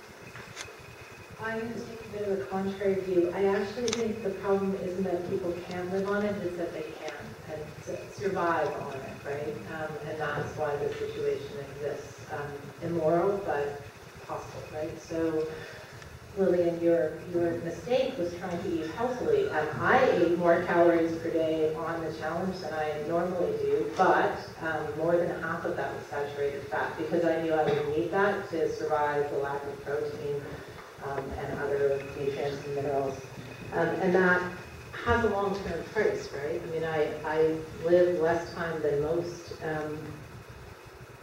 I'm going to take a bit of a contrary view. I actually think the problem isn't that people can live on it, it's that they can and survive on it, right? Um, and that's why the situation exists. Um, immoral, but possible, right? So, Lillian, your, your mistake was trying to eat healthily. And I ate more calories per day on the challenge than I normally do, but um, more than half of that was saturated fat because I knew I would need that to survive the lack of protein um, and other nutrients and minerals. Um, and that has a long-term price, right? I mean, I, I live less time than most um,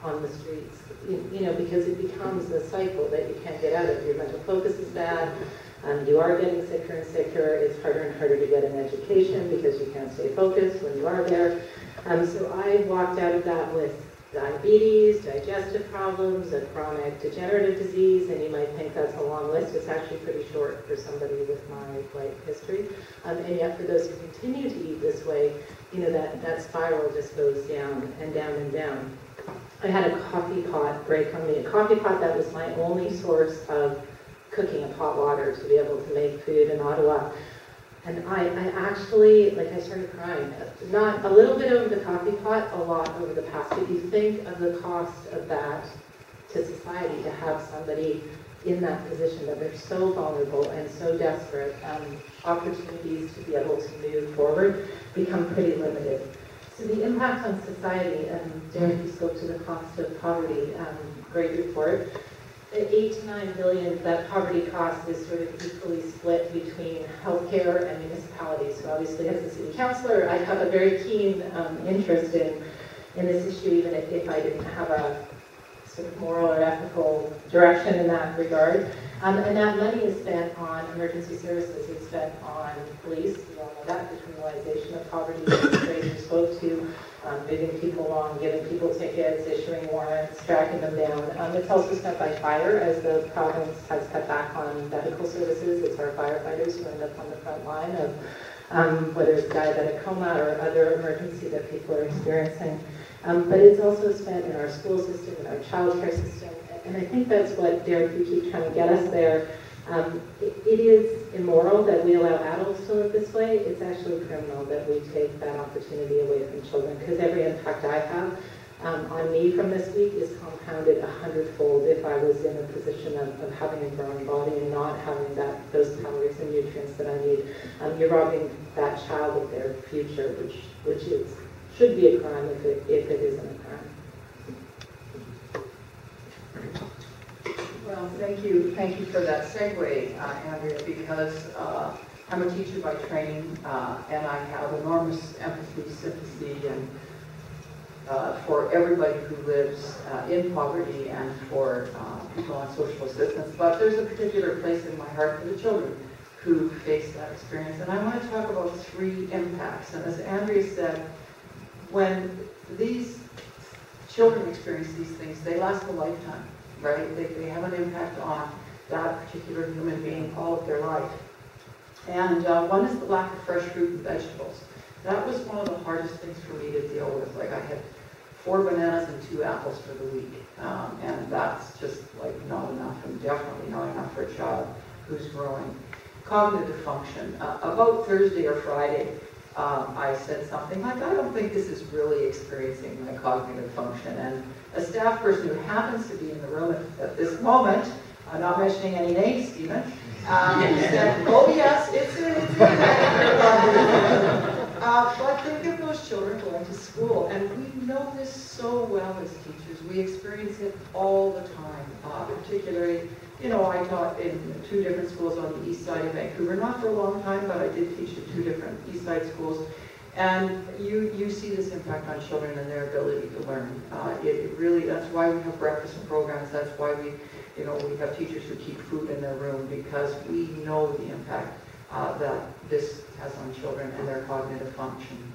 on the streets, you, know, because it becomes a cycle that you can't get out of. Your mental focus is bad, um, you are getting sicker and sicker, it's harder and harder to get an education because you can't stay focused when you are there. Um, so I walked out of that with diabetes, digestive problems, a chronic degenerative disease, and you might think that's a long list. It's actually pretty short for somebody with my life history. Um, and yet for those who continue to eat this way, you know, that, that spiral just goes down and down and down. I had a coffee pot break on me, a coffee pot that was my only source of cooking and hot water to be able to make food in Ottawa. And I, I actually, like, I started crying. Not a little bit over the coffee pot, a lot over the past. If you think of the cost of that to society, to have somebody in that position that they're so vulnerable and so desperate, um, opportunities to be able to move forward become pretty limited. So the impact on society, and Derek, you spoke to the cost of poverty, um, great report. The eight to nine billion that poverty cost is sort of equally split between healthcare and municipalities. So obviously, as a city councilor, I have a very keen um, interest in in this issue, even if, if I didn't have a sort of moral or ethical direction in that regard. Um, and that money is spent on emergency services. It's spent on police. We all know that the criminalization of poverty, as Fraser spoke to, um, moving people along, giving people tickets, issuing warrants, tracking them down. Um, it's also spent by fire, as the province has cut back on medical services. It's our firefighters who end up on the front line of um, whether it's diabetic coma or other emergency that people are experiencing. Um, but it's also spent in our school system, in our child care system, and I think that's what, Derek, you keep trying to get us there. Um, it, it is immoral that we allow adults to live this way. It's actually criminal that we take that opportunity away from children because every impact I have um, on me from this week is compounded a hundredfold if I was in a position of, of, having a growing body and not having that those calories and nutrients that I need. Um, you're robbing that child of their future, which which is should be a crime if it if it isn't a crime. Thank you, thank you for that segue, uh, Andrea, because uh, I'm a teacher by training, uh, and I have enormous empathy, sympathy, and uh, for everybody who lives uh, in poverty and for uh, people on social assistance. But there's a particular place in my heart for the children who face that experience. And I want to talk about three impacts. And as Andrea said, when these children experience these things, they last a lifetime right? They, they have an impact on that particular human being all of their life. And uh, one is the lack of fresh fruit and vegetables. That was one of the hardest things for me to deal with. Like I had four bananas and two apples for the week. Um, and that's just like not enough and definitely not enough for a child who's growing. Cognitive function. Uh, about Thursday or Friday, um, I said something like, I don't think this is really experiencing my cognitive function. And a staff person who happens to be in the room at, at this moment, I'm not mentioning any names, Stephen, um, said, oh yes, it's, a it's uh, but think of those children going to school, and we know this so well as teachers. We experience it all the time, uh, particularly, you know, I taught in two different schools on the east side of Vancouver, not for a long time, but I did teach at two different east side schools. And you, you see this impact on children and their ability to learn. Uh, it, it, really, that's why we have breakfast programs. That's why we, you know, we have teachers who keep food in their room because we know the impact uh, that this has on children and their cognitive function.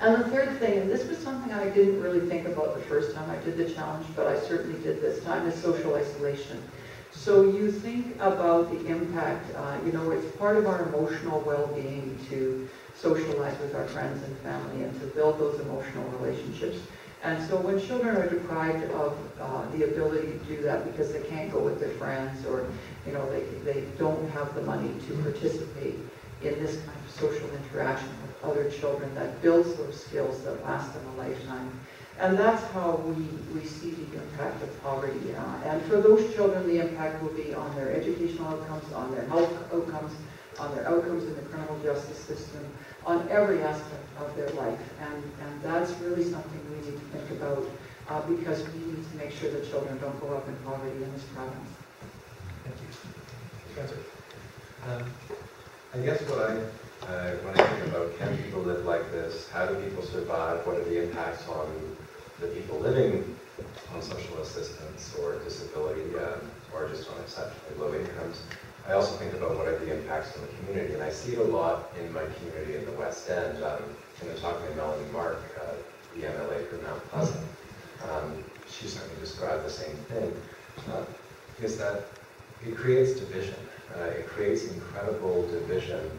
And the third thing, and this was something I didn't really think about the first time I did the challenge, but I certainly did this time, is social isolation. So you think about the impact, uh, you know, it's part of our emotional well-being to socialize with our friends and family and to build those emotional relationships. And so when children are deprived of uh, the ability to do that because they can't go with their friends or, you know, they, they don't have the money to participate in this kind of social interaction with other children that builds those skills that last them a lifetime. And that's how we, we see the impact of poverty. Uh, and for those children, the impact will be on their educational outcomes, on their health outcomes, on their outcomes in the criminal justice system, on every aspect of their life. And, and that's really something we need to think about uh, because we need to make sure that children don't grow up in poverty in this province. Thank you. Spencer. Um, I guess what I, uh, when I think about can people live like this, how do people survive, what are the impacts on the people living on social assistance or disability um, or just on exceptionally low incomes, I also think about what are the impacts on the community, and I see it a lot in my community in the West End. Um, in the talking to Melanie Mark, uh, the MLA for Mount Pleasant, um, she certainly described the same thing, uh, is that it creates division. Uh, it creates incredible division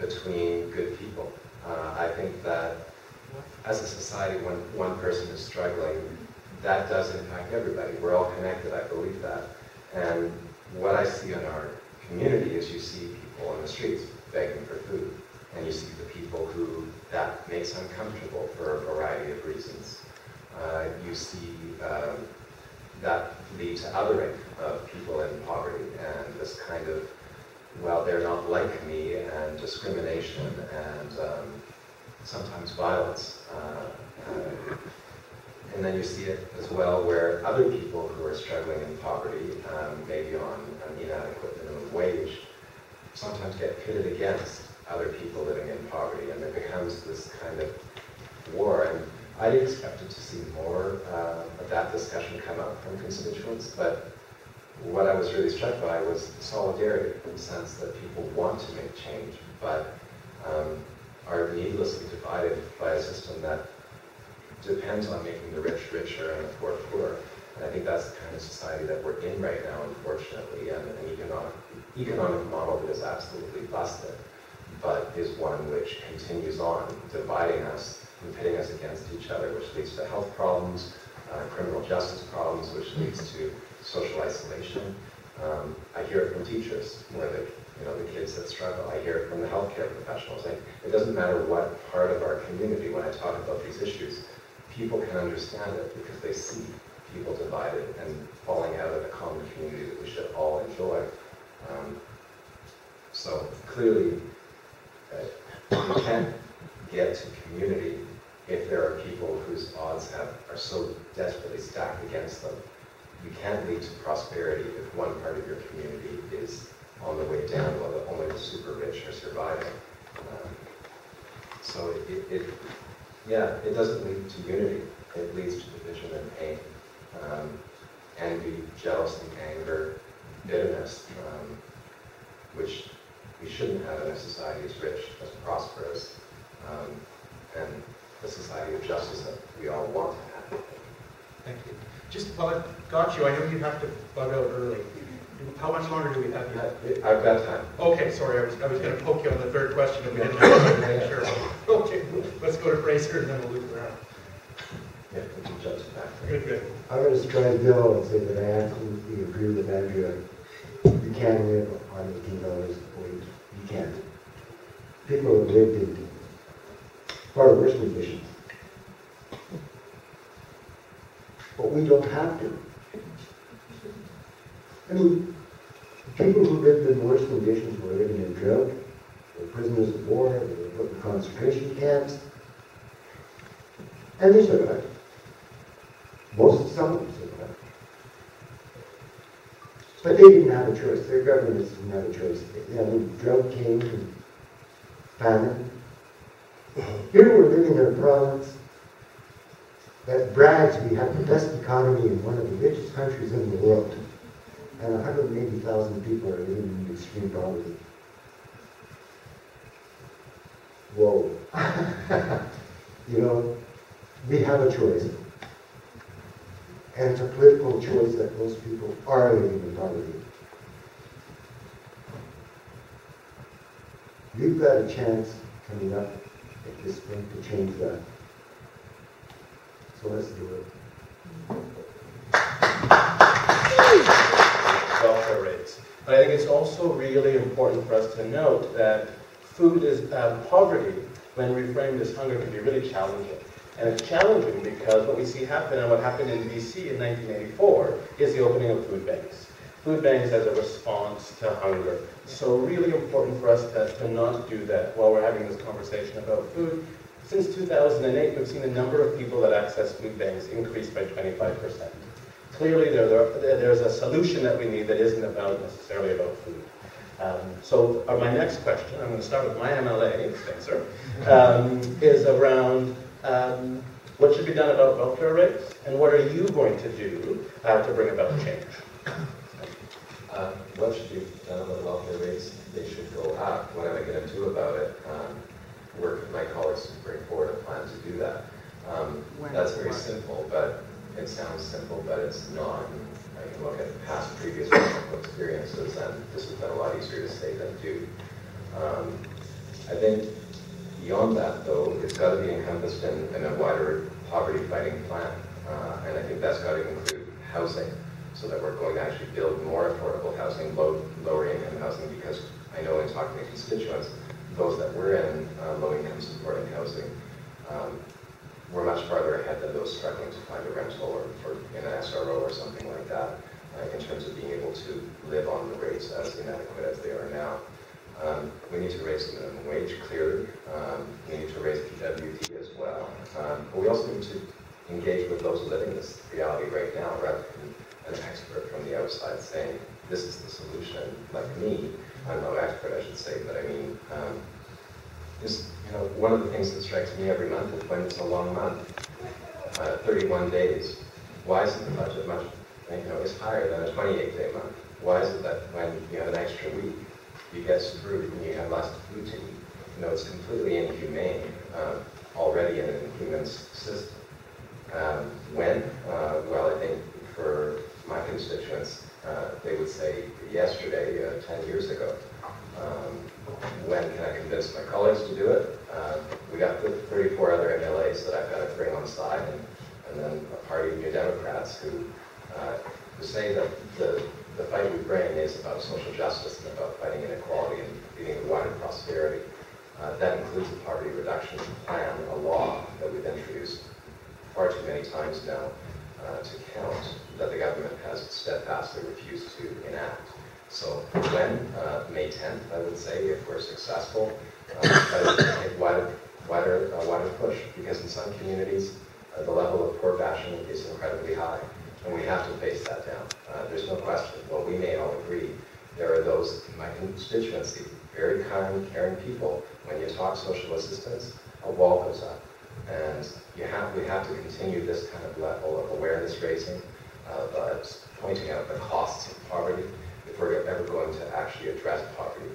between good people. Uh, I think that as a society, when one person is struggling, that does impact everybody. We're all connected, I believe that. And what I see in our community is you see people on the streets begging for food. And you see the people who that makes uncomfortable for a variety of reasons. Uh, you see um, that lead to othering of people in poverty and this kind of, well, they're not like me, and discrimination and um, sometimes violence. Uh, uh, and then you see it as well where other people who are struggling in poverty, um, maybe on an inadequate wage, sometimes get pitted against other people living in poverty, and it becomes this kind of war. And I expected to see more uh, of that discussion come up from constituents, but what I was really struck by was solidarity in the sense that people want to make change, but um, are needlessly divided by a system that depends on making the rich richer and the poor poorer. And I think that's the kind of society that we're in right now, unfortunately, and an economic, economic model that is absolutely busted, but is one which continues on dividing us and pitting us against each other, which leads to health problems, uh, criminal justice problems, which leads to social isolation. Um, I hear it from teachers, you know, the kids that struggle. I hear it from the healthcare professionals. Like, it doesn't matter what part of our community, when I talk about these issues, people can understand it because they see people divided and falling out of the common community that we should all enjoy. Um, so clearly, uh, you can't get to community if there are people whose odds have, are so desperately stacked against them. You can't lead to prosperity if one part of your community is on the way down while the, only the super rich are surviving. Um, so it, it, it, yeah, it doesn't lead to unity. It leads to division and pain, um, envy, jealousy, anger, bitterness, um, which we shouldn't have in a society as rich, as prosperous, um, and the society of justice that we all want to have. Thank you. Just while I've got you, I know you have to bug out early. How much longer do we have you? I've got time. Okay, sorry, I was, I was gonna poke you on the third question if we didn't have time to make sure. Okay, let's go to Fraser and then we'll loop around. Yeah, we can judge that. Good, good. I'm going to strike Bill and say that I absolutely agree with Andrea. You can live on eighteen dollars a week. You can't. People have lived in far worse conditions. But we don't have to. I mean, people who lived in worse conditions were living in drought, were prisoners of war, they were put in concentration camps, and they survived. Most, some of them survived. But they didn't have a choice. Their governments didn't have a choice. I mean, drought came, and famine. Here we're living in a province that brags we have the best economy in one of the richest countries in the world. And 180,000 people are living in extreme poverty. Whoa. you know, we have a choice. And it's a political choice that most people are living in poverty. You've got a chance coming up at this point to change that. So let's do it. welfare rates. But I think it's also really important for us to note that food is um, poverty, when reframed as hunger, can be really challenging. And it's challenging because what we see happen and what happened in BC in 1984 is the opening of food banks. Food banks as a response to hunger. So really important for us to, to not do that while we're having this conversation about food. Since 2008, we've seen the number of people that access food banks increase by 25%. Clearly, there, there, there's a solution that we need that isn't about necessarily about food. Um, so uh, my next question, I'm going to start with my MLA, Spencer, um, is around um, what should be done about welfare rates, and what are you going to do uh, to bring about change? Uh, what should be done about welfare rates? They should go up. What am I going to do about it? Um, work with my colleagues to bring forward a plan to do that. Um, that's very simple, but it sounds simple, but it's not. I can look at past previous experiences, and this has been a lot easier to say than do. Um, I think beyond that, though, it's got to be encompassed in, in a wider poverty fighting plan, uh, and I think that's got to include housing. so that we're going to actually build more affordable housing, low, lower income housing, because I know in talking to constituents, those that were in uh, low income supporting housing, um, were much farther ahead than those struggling to find a rental or for in an SRO or something like that, uh, in terms of being able to live on the rates as inadequate as they are now. Um, we need to raise the minimum wage, clearly. Um, we need to raise PWD as well. Um, but we also need to engage with those living this reality right now, rather than an expert from the outside saying, this is the solution. Like me, I'm no expert, I should say, but I mean, um, is, you know, one of the things that strikes me every month is when it's a long month, uh, 31 days. Why isn't the budget much, you know, is higher than a 28-day month? Why is it that when you have an extra week, you get screwed and you have less food to eat? You know, it's completely inhumane um, already in an human system. Um, when? Uh, well, I think for my constituents, uh, they would say yesterday, uh, 10 years ago. Um, when can I convince my colleagues to do it? Uh, we got the 34 other MLAs that I've got to bring on side, and, and then a party of New Democrats who, uh, who say that the, the fight we bring is about social justice and about fighting inequality and leading to wider prosperity. Uh, that includes a poverty reduction plan, a law that we've introduced far too many times now uh, to count that the government has steadfastly refused to enact. So when, uh, May 10th, I would say, if we're successful, uh, would wider, wider, wider push, because in some communities, uh, the level of poor bashing is incredibly high, and we have to face that down. Uh, there's no question. Well, we may all agree, there are those in my constituency, very kind, caring people. When you talk social assistance, a wall goes up. And you have, we have to continue this kind of level of awareness raising, uh, pointing out the costs of poverty, if we're ever going to actually address poverty.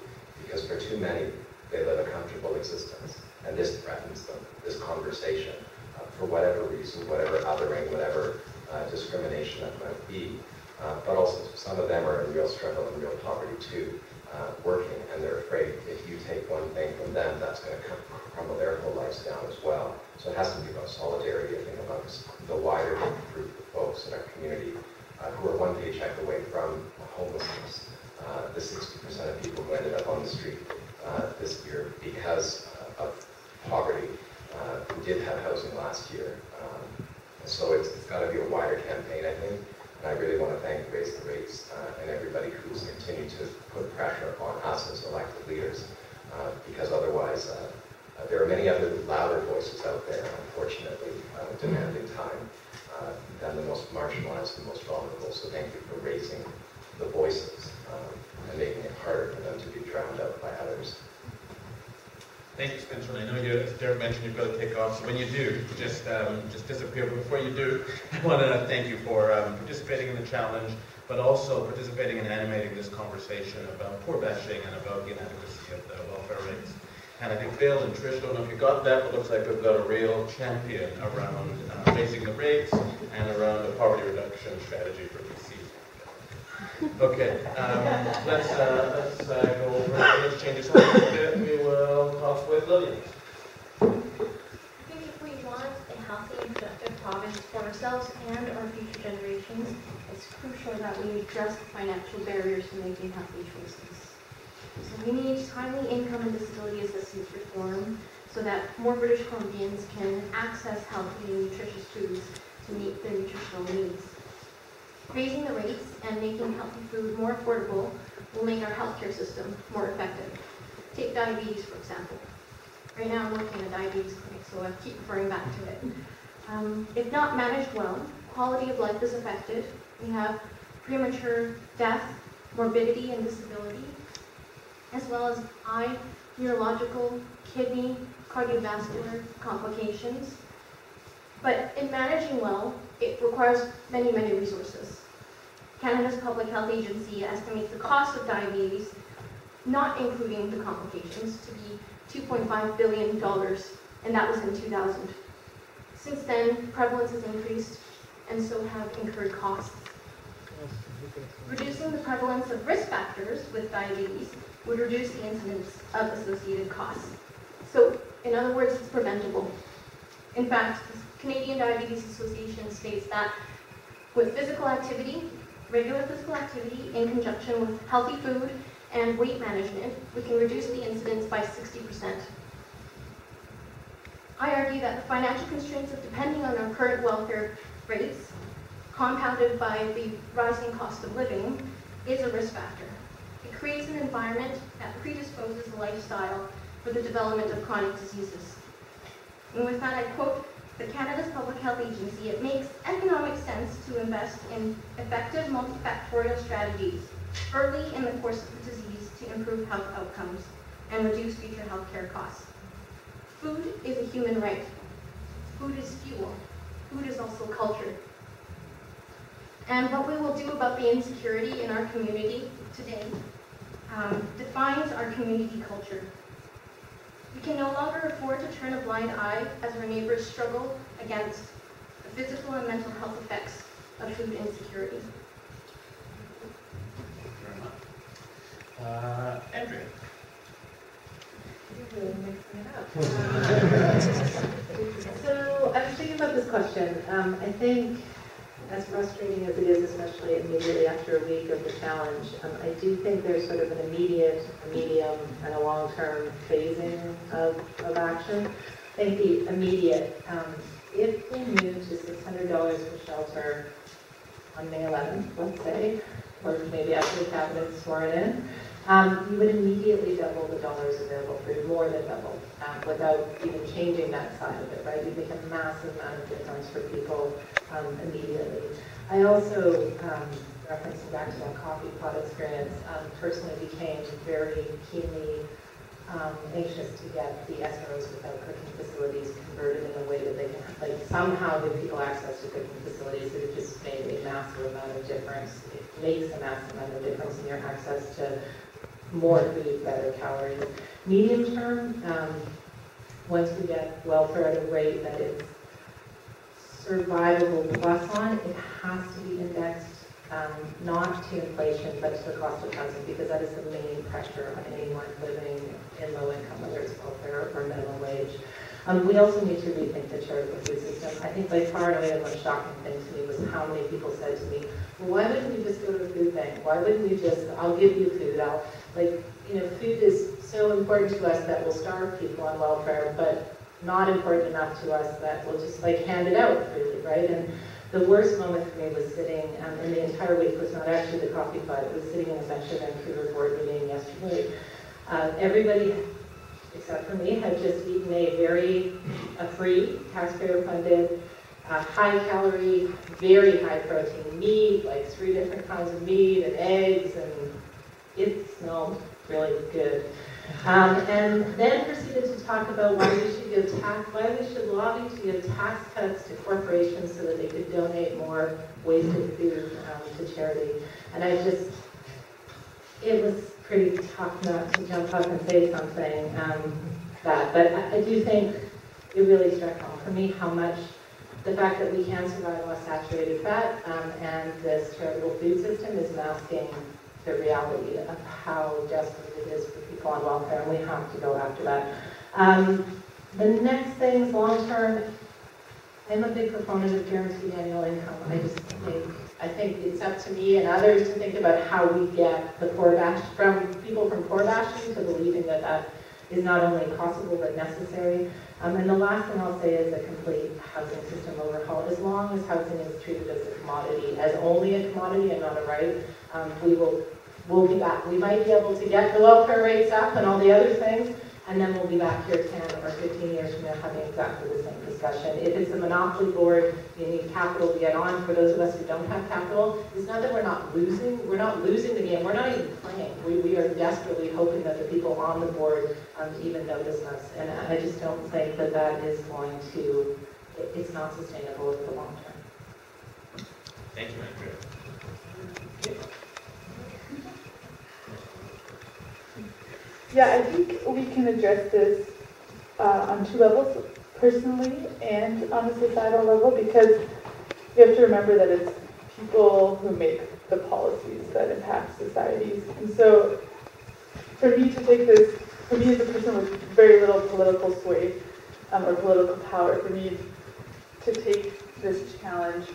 Because for too many, they live a comfortable existence, and this threatens them, this conversation, uh, for whatever reason, whatever othering, whatever uh, discrimination that might be. Uh, but also, some of them are in real struggle and real poverty too, uh, working, and they're afraid if you take one thing from them, that's going to crumble their whole lives down as well. So it has to be about solidarity, I think, amongst the wider group of folks in our community uh, who are one paycheck away from homelessness. Uh, the 60% of people who ended up on the street uh, this year because of poverty, uh, who did have housing last year. So it's, it's got to be a wider campaign, I think. And I really want to thank Raise the Rates uh, and everybody who's continued to put pressure on us as elected leaders, uh, because otherwise uh, uh, there are many other louder voices out there, unfortunately, demanding time than the most marginalized and most vulnerable. So thank you for raising the voices um, and making it harder for them to be drowned out by others. Thank you, Spencer. I know you, as Derek mentioned, you've got to take off. So when you do, just um, just disappear. But before you do, I want to thank you for um, participating in the challenge, but also participating in animating this conversation about poor bashing and about the inadequacy of the welfare rates. And I think Bill and Trish, don't know if you got that, but it looks like we've got a real champion around uh, raising the rates and around the poverty reduction strategy for Okay, um, let's, uh, let's uh, go over, let's change this a little bit. We will talk with Lillian. I think if we want a healthy and productive province for ourselves and our future generations, it's crucial that we address the financial barriers to making healthy choices. So we need timely income and disability assistance reform so that more British Columbians can access healthy and nutritious foods to meet their nutritional needs. Raising the rates and making healthy food more affordable will make our healthcare system more effective. Take diabetes, for example. Right now I'm working in a diabetes clinic, so I keep referring back to it. Um, if not managed well, quality of life is affected. We have premature death, morbidity, and disability, as well as eye, neurological, kidney, cardiovascular complications. But in managing well, it requires many, many resources. Canada's Public Health Agency estimates the cost of diabetes, not including the complications, to be $2.5 billion, and that was in 2000. Since then, prevalence has increased, and so have incurred costs. Reducing the prevalence of risk factors with diabetes would reduce the incidence of associated costs. So, in other words, it's preventable. In fact, the Canadian Diabetes Association states that with physical activity, regular physical activity in conjunction with healthy food and weight management, we can reduce the incidence by 60%. I argue that the financial constraints of depending on our current welfare rates, compounded by the rising cost of living, is a risk factor. It creates an environment that predisposes the lifestyle for the development of chronic diseases. And with that, I quote the Canada's Public Health Agency, it makes economic sense to invest in effective multifactorial strategies early in the course of the disease to improve health outcomes and reduce future healthcare costs. Food is a human right. Food is fuel. Food is also culture. And what we will do about the insecurity in our community today um, defines our community culture. We can no longer afford to turn a blind eye as our neighbors struggle against the physical and mental health effects of food insecurity. Thank you very much. Uh, Andrea? You're really mixing it up. So I was thinking about this question. Um, I think as frustrating as it is, especially immediately after a week of the challenge, um, I do think there's sort of an immediate, a medium, and a long-term phasing of, of action. I think the immediate, um, if we move to $600 for shelter on May 11th, let's say, or maybe after the cabinet's sworn in, um, you would immediately double the dollars available for more than double, um, without even changing that side of it, right? You'd make a massive amount of difference for people um, immediately. I also, um, referencing back to that coffee pot experience, um, personally became very keenly um, anxious to get the SROs without cooking facilities converted in a way that they can, like, somehow give people access to cooking facilities. that It just made a massive amount of difference. It makes a massive amount of difference in your access to more food, better calories. Medium term, um, once we get welfare at a rate that is survivable plus on, it has to be indexed um, not to inflation, but to the cost of housing, because that is the main pressure on anyone living in low income, whether it's welfare or minimum wage. Um, we also need to rethink the charitable food system. I think by far and away the most shocking thing to me was how many people said to me, well, why wouldn't we just go to a food bank? Why wouldn't we just, I'll give you food, I'll, like, you know, food is so important to us that we'll starve people on welfare, but not important enough to us that we'll just like hand it out freely, right? And the worst moment for me was sitting, um, and the entire week was not actually the coffee pot, it was sitting in a Metro Vancouver board meeting yesterday. Uh, everybody, except for me, had just eaten a very, a free, taxpayer-funded, uh, high-calorie, very high-protein meat, like three different kinds of meat and eggs, and it smelled really good. Um, and then proceeded to talk about why we should give tax, why we should lobby to give tax cuts to corporations so that they could donate more wasted food um, to charity. And I just, it was pretty tough not to jump up and say something um, that, but I, I do think it really struck home for me how much the fact that we can survive on saturated fat um, and this charitable food system is masking the reality of how desperate it is for people on welfare, and we have to go after that. Um, the next thing is long term. I'm a big proponent of guaranteed annual income. I just think I think it's up to me and others to think about how we get the poor bash from people from poor bashing to believing that that is not only possible but necessary. Um, and the last thing I'll say is a complete housing system overhaul. As long as housing is treated as a commodity, as only a commodity and not a right, um, we will we'll be back. We might be able to get the welfare rates up and all the other things, and then we'll be back here 10 or 15 years from now having exactly the same discussion. If it's a monopoly board, you need capital to get on. For those of us who don't have capital, it's not that we're not losing. We're not losing the game. We're not even playing. We, we are desperately hoping that the people on the board um, even notice us. And I just don't think that that is going to, it's not sustainable over the long term. Thank you, Andrea. Yeah, I think we can address this uh, on two levels, personally and on a societal level, because you have to remember that it's people who make the policies that impact societies. And so for me to take this, for me as a person with very little political sway um, or political power, for me to take this challenge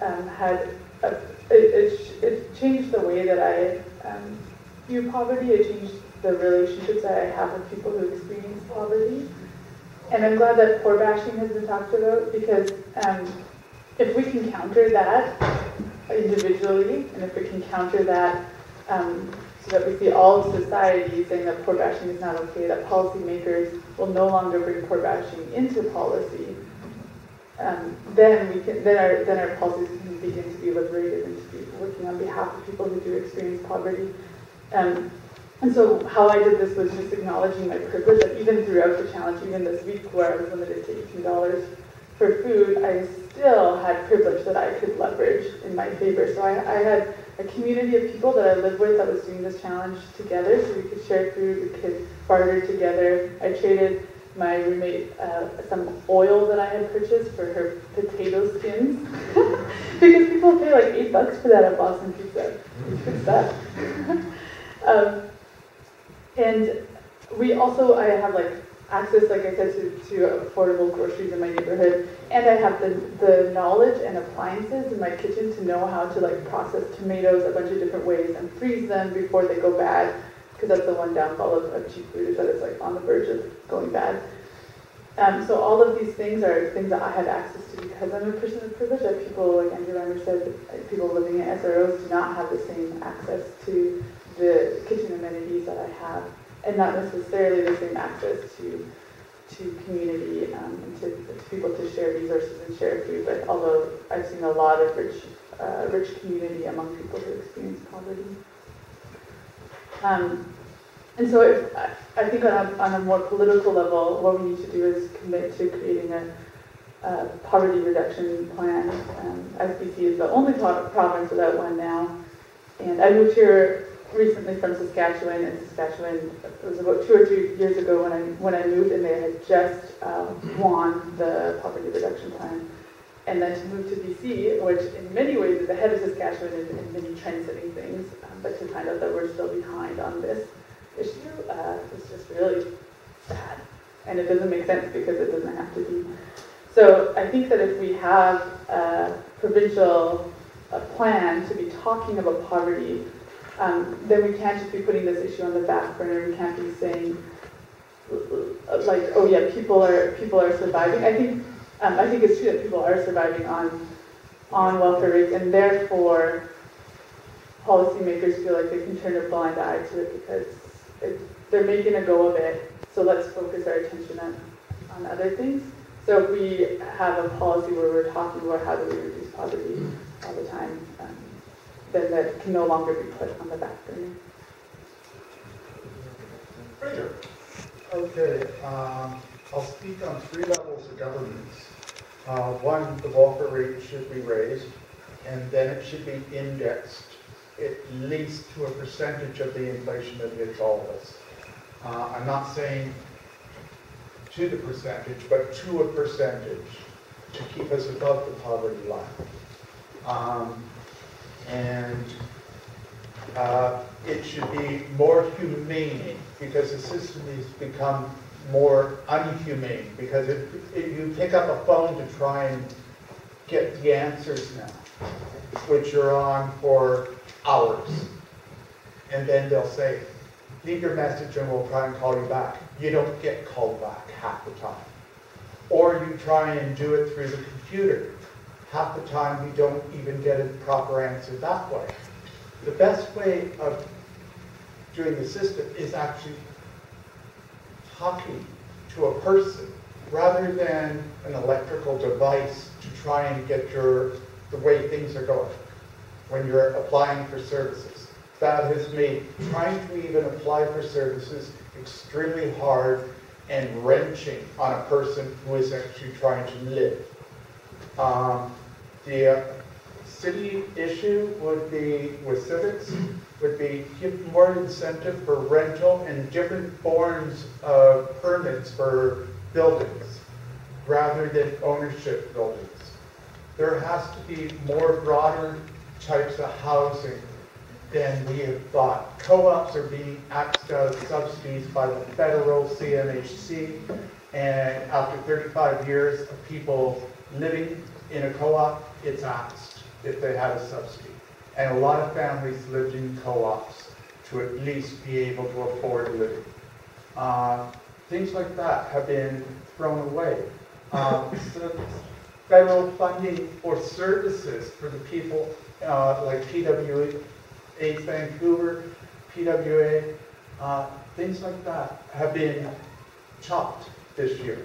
um, had, a, it, it, it changed the way that I um, view poverty. It changed the relationships that I have with people who experience poverty. And I'm glad that poor bashing has been talked about because um, if we can counter that individually, and if we can counter that um, so that we see all of society saying that poor bashing is not okay, that policymakers will no longer bring poor bashing into policy, um, then we can, then our, then our policies can begin to be liberated and to be working on behalf of people who do experience poverty. Um, and so how I did this was just acknowledging my privilege that even throughout the challenge, even this week where I was limited to $18 for food, I still had privilege that I could leverage in my favor. So I, I had a community of people that I lived with that was doing this challenge together so we could share food, we could barter together. I traded my roommate uh, some oil that I had purchased for her potato skins because people pay like eight bucks for that at Boston Pizza. It's good um, and we also, I have like access, like I said, to, to affordable groceries in my neighborhood, and I have the, the knowledge and appliances in my kitchen to know how to like process tomatoes a bunch of different ways and freeze them before they go bad because that's the one downfall of, of cheap food is that it's like on the verge of going bad. Um, so all of these things are things that I had access to because I'm a person of privilege. That people, like Andrea Reimer said, people living in SROs do not have the same access to the kitchen amenities that I have, and not necessarily the same access to to community um, and to, to, people to share resources and share food. But although I've seen a lot of rich, uh, rich community among people who experience poverty. Um, and so if, I think on a, on a, more political level, what we need to do is commit to creating a, a poverty reduction plan. Um, SBC is the only province without one now. And I moved here recently from Saskatchewan, and Saskatchewan, it was about two or three years ago when I, when I moved, and they had just um, won the poverty reduction plan. And then to move to BC, which in many ways is ahead of Saskatchewan in, in many trend-setting things, um, but to find out that we're still behind on this issue uh, is just really sad. And it doesn't make sense because it doesn't have to be. So I think that if we have a provincial a plan to be talking about poverty, um, then we can't just be putting this issue on the back burner. We can't be saying like, oh yeah, people are people are surviving. I think um, I think it's true that people are surviving on on welfare rates, and therefore policymakers feel like they can turn a blind eye to it because it, they're making a go of it. So let's focus our attention on on other things. So if we have a policy where we're talking about how do we reduce poverty all the time, um, then that can no longer be put on the back burner. Okay, um, I'll speak on three levels of governance. Uh, one, the welfare rate should be raised, and then it should be indexed at least to a percentage of the inflation that hits all of us. Uh, I'm not saying to the percentage, but to a percentage to keep us above the poverty line. Um, and uh, it should be more humane because the system has become more unhumane because if, if you pick up a phone to try and get the answers now, which you're on for hours, and then they'll say, leave your message and we'll try and call you back. You don't get called back half the time. Or you try and do it through the computer. Half the time you don't even get a proper answer that way. The best way of doing the system is actually talking to a person rather than an electrical device to try and get your the way things are going when you're applying for services. That has made trying to even apply for services extremely hard and wrenching on a person who is actually trying to live. Um, the uh, city issue would be, with civics, would be give more incentive for rental and different forms of permits for buildings rather than ownership buildings. There has to be more broader types of housing than we have thought. Co-ops are being axed out subsidies by the federal CMHC, and after 35 years of people living in a co-op, it's asked if they had a subsidy. And a lot of families lived in co-ops to at least be able to afford living. Uh, Things like that have been thrown away. Uh, Federal funding for services for the people uh, like PWA Vancouver, PWA, uh, things like that have been chopped this year.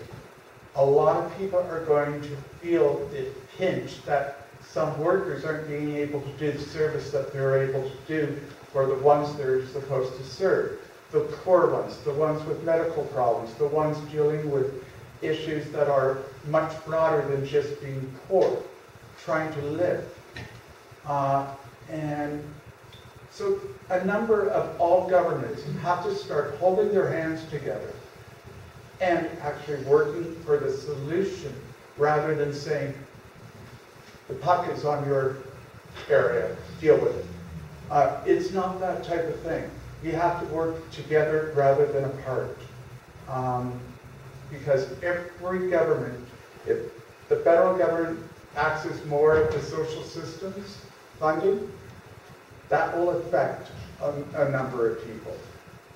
A lot of people are going to feel the pinch that some workers aren't being able to do the service that they're able to do for the ones they're supposed to serve. The poor ones, the ones with medical problems, the ones dealing with issues that are much broader than just being poor, trying to live. Uh, and so a number of all governments have to start holding their hands together and actually working for the solution rather than saying, the puck is on your area, deal with it. Uh, it's not that type of thing. We have to work together rather than apart. Um, because every government, if the federal government accesses more of the social systems funding, that will affect a, a number of people.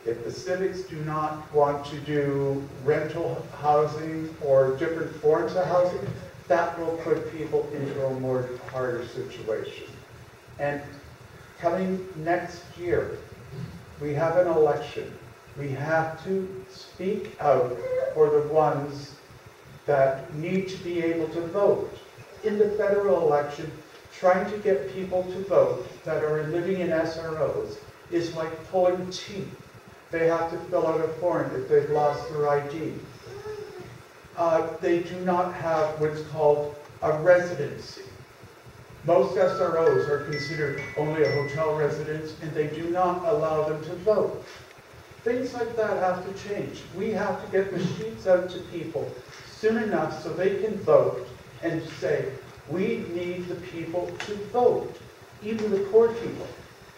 If the civics do not want to do rental housing or different forms of housing, that will put people into a more harder situation. And coming next year, we have an election. We have to speak out for the ones that need to be able to vote. In the federal election, trying to get people to vote that are living in SROs is like pulling teeth. They have to fill out a form if they've lost their ID. Uh, they do not have what's called a residency. Most SROs are considered only a hotel residence and they do not allow them to vote. Things like that have to change. We have to get the sheets out to people soon enough so they can vote and say, we need the people to vote, even the poor people.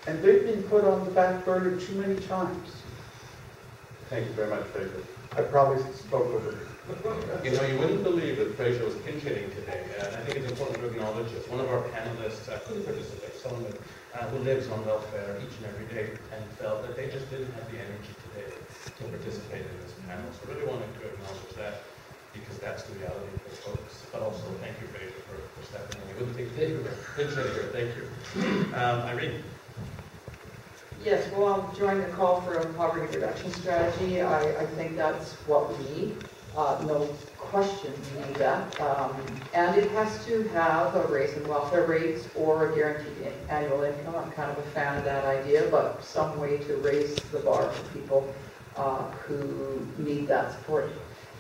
And they've been put on the back burner too many times. Thank you very much, Fraser. I probably spoke over you. You know, you wouldn't believe that Fraser was pinch hitting today, and I think it's important to acknowledge this. One of our panelists uh, couldn't participate, someone uh, who lives on welfare each and every day, and felt that they just didn't have the energy today to participate in this panel. So I really wanted to acknowledge that, because that's the reality for folks. But also, thank you, Fraser, for, for stepping in. You wouldn't think pinch hitting, thank you. Um, Irene? Yes, well, I'll join the call for a poverty reduction strategy. I, I think that's what we need. Uh, no question we need that. Um, and it has to have a raise in welfare rates or a guaranteed annual income. I'm kind of a fan of that idea, but some way to raise the bar for people uh, who need that support.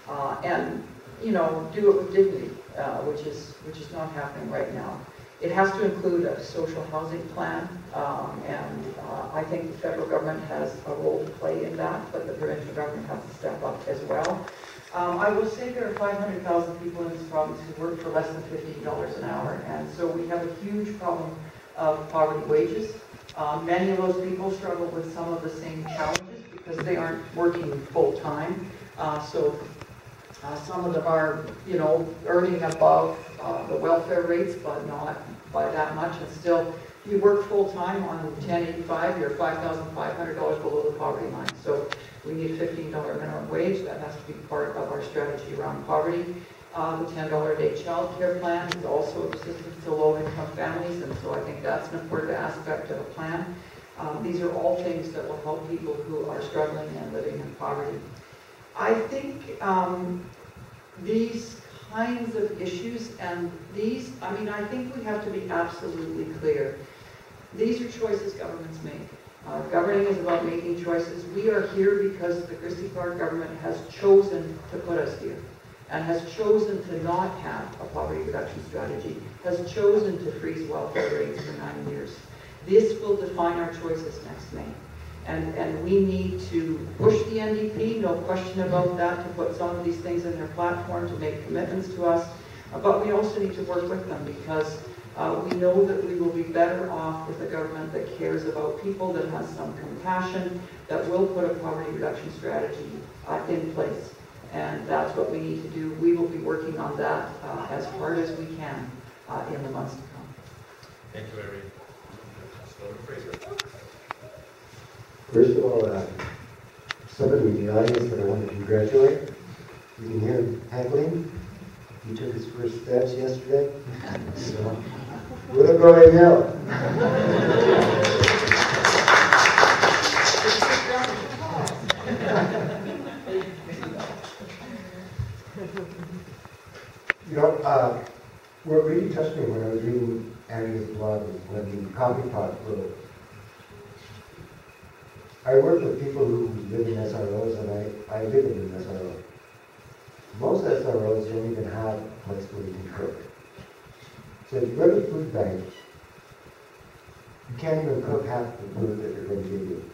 Uh, and, you know, do it with dignity, uh, which is which is not happening right now. It has to include a social housing plan, um, and uh, I think the federal government has a role to play in that, but the provincial government has to step up as well. Um, I will say there are 500,000 people in this province who work for less than $15 an hour, and so we have a huge problem of poverty wages. Uh, many of those people struggle with some of the same challenges because they aren't working full-time. Uh, so uh, some of them are, you know, earning above uh, the welfare rates, but not by that much. And still, if you work full-time on 1085, you're $5,500 below the poverty line. So we need a $15 minimum wage. That has to be part of our strategy around poverty. Uh, the $10 a day child care plan is also assistance to low-income families, and so I think that's an important aspect of the plan. Um, these are all things that will help people who are struggling and living in poverty. I think um, these kinds of issues and these, I mean, I think we have to be absolutely clear. These are choices governments make. Uh, governing is about making choices. We are here because the Christy Clark government has chosen to put us here and has chosen to not have a poverty reduction strategy, has chosen to freeze welfare rates for nine years. This will define our choices next May. And, and we need to push the NDP, no question about that, to put some of these things in their platform, to make commitments to us. Uh, But we also need to work with them because uh, we know that we will be better off with a government that cares about people, that has some compassion, that will put a poverty reduction strategy uh, in place. And that's what we need to do. We will be working on that uh, as hard as we can uh, in the months to come. Thank you, Irene. First of all, uh, somebody in the audience that I want to congratulate. You can hear him haggling. He took his first steps yesterday. So, we're going now. You know, uh, what really touched me when I was reading Andrea's blog was when the coffee pot broke. I work with people who live in SROs and I, I live in an SRO. Most SROs don't even have place where you can cook. So if you go to the food bank, you can't even cook half the food that they're going to give you.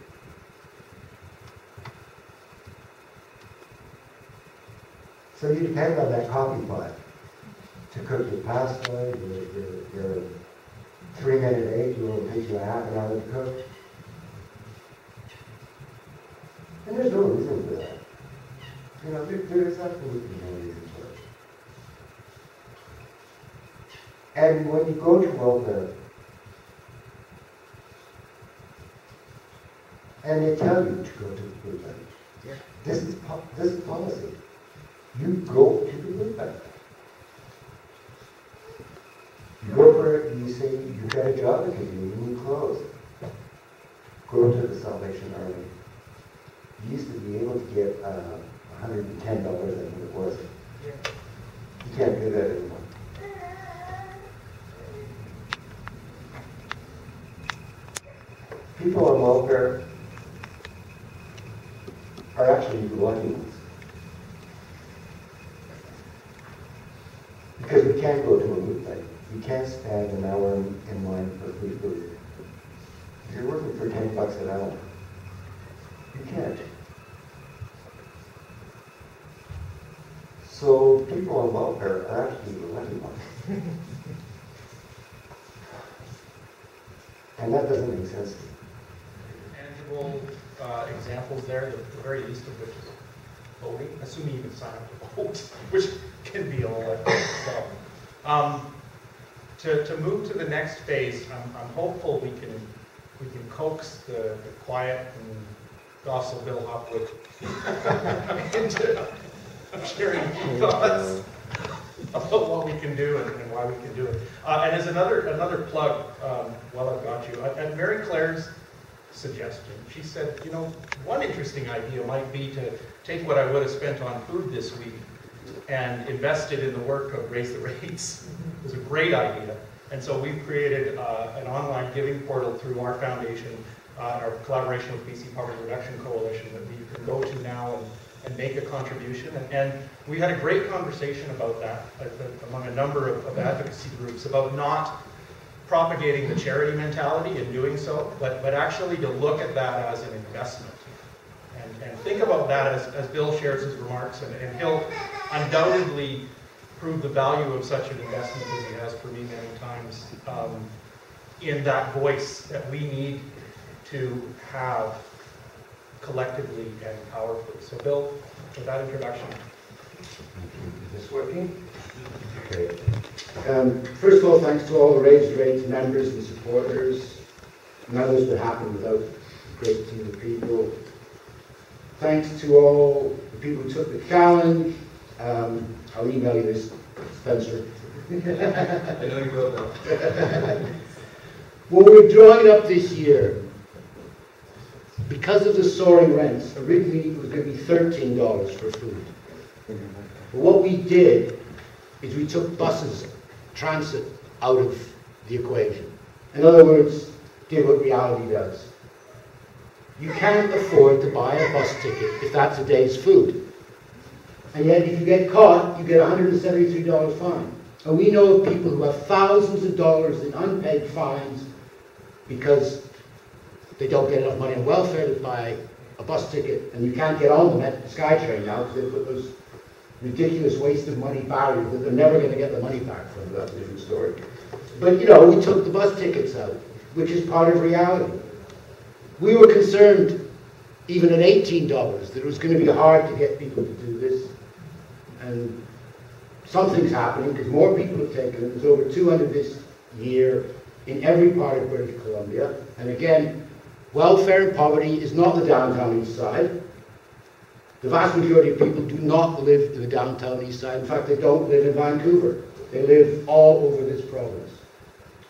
So you depend on that coffee pot to cook your pasta, your, your, your three-minute egg, will take you a half an hour to cook. And there's no reason for that. You know, there, there is absolutely no reason for it. And when you go to welfare, and they tell you to go to the food bank, Yeah. this is, po- this is policy. You go to the food bank. You go for it, you say, you've got a job do, you need clothes. Go to the Salvation Army. You used to be able to get uh, $110, I think it was. You can't do that anymore. Welfare are actually lucky ones. Because we can't go to a food bank. We can't stand an hour in in line for free food. If you're working for ten bucks an hour, you can't. So people on welfare are actually the lucky. And that doesn't make sense to me. Tangible uh, examples there, the the very least of which is voting, assuming you can sign up to vote, which can be all like so. Um, To, to move to the next phase, I'm, I'm hopeful we can, we can coax the the quiet and docile Bill Hopwood into sharing thoughts about what we can do and and why we can do it. Uh, And as another, another plug, um, while I've got you, at Mary Clare's suggestion, she said, you know, one interesting idea might be to take what I would have spent on food this week and invest it in the work of Raise the Rates. It was a great idea. And so we've created uh, an online giving portal through our foundation, uh, our collaboration with BC Poverty Reduction Coalition that you can go to now and, and make a contribution. And, and we had a great conversation about that uh, among a number of, of advocacy groups about not propagating the charity mentality in doing so, but, but actually to look at that as an investment. And, and think about that as, as Bill shares his remarks, and, and he'll undoubtedly prove the value of such an investment as he has for me many times, um, in that voice that we need to have collectively and powerfully. So Bill, with that introduction. Is this working? Okay. Um, First of all, thanks to all the Raised Rates members and supporters. None of this would happen without a great team of people. Thanks to all the people who took the challenge. Um, I'll email you this, Spencer. I know you will now. Well, we're drawing up this year. Because of the soaring rents, originally it was going to be thirteen dollars for food. But what we did is we took buses, transit, out of the equation. In other words, did what reality does. You can't afford to buy a bus ticket if that's a day's food. And yet, if you get caught, you get a $173 fine. And we know of people who have thousands of dollars in unpaid fines because they don't get enough money on welfare to buy a bus ticket, and you can't get on the SkyTrain now because they put those ridiculous waste of money barriers that they're never going to get the money back from. That's a different story. But you know, we took the bus tickets out, which is part of reality. We were concerned, even at $18, that it was going to be hard to get people to do this. And something's happening because more people have taken it. There's over 200 this year. in every part of British Columbia. And again, welfare and poverty is not the downtown east side. The vast majority of people do not live in the downtown east side. In fact, they don't live in Vancouver. They live all over this province.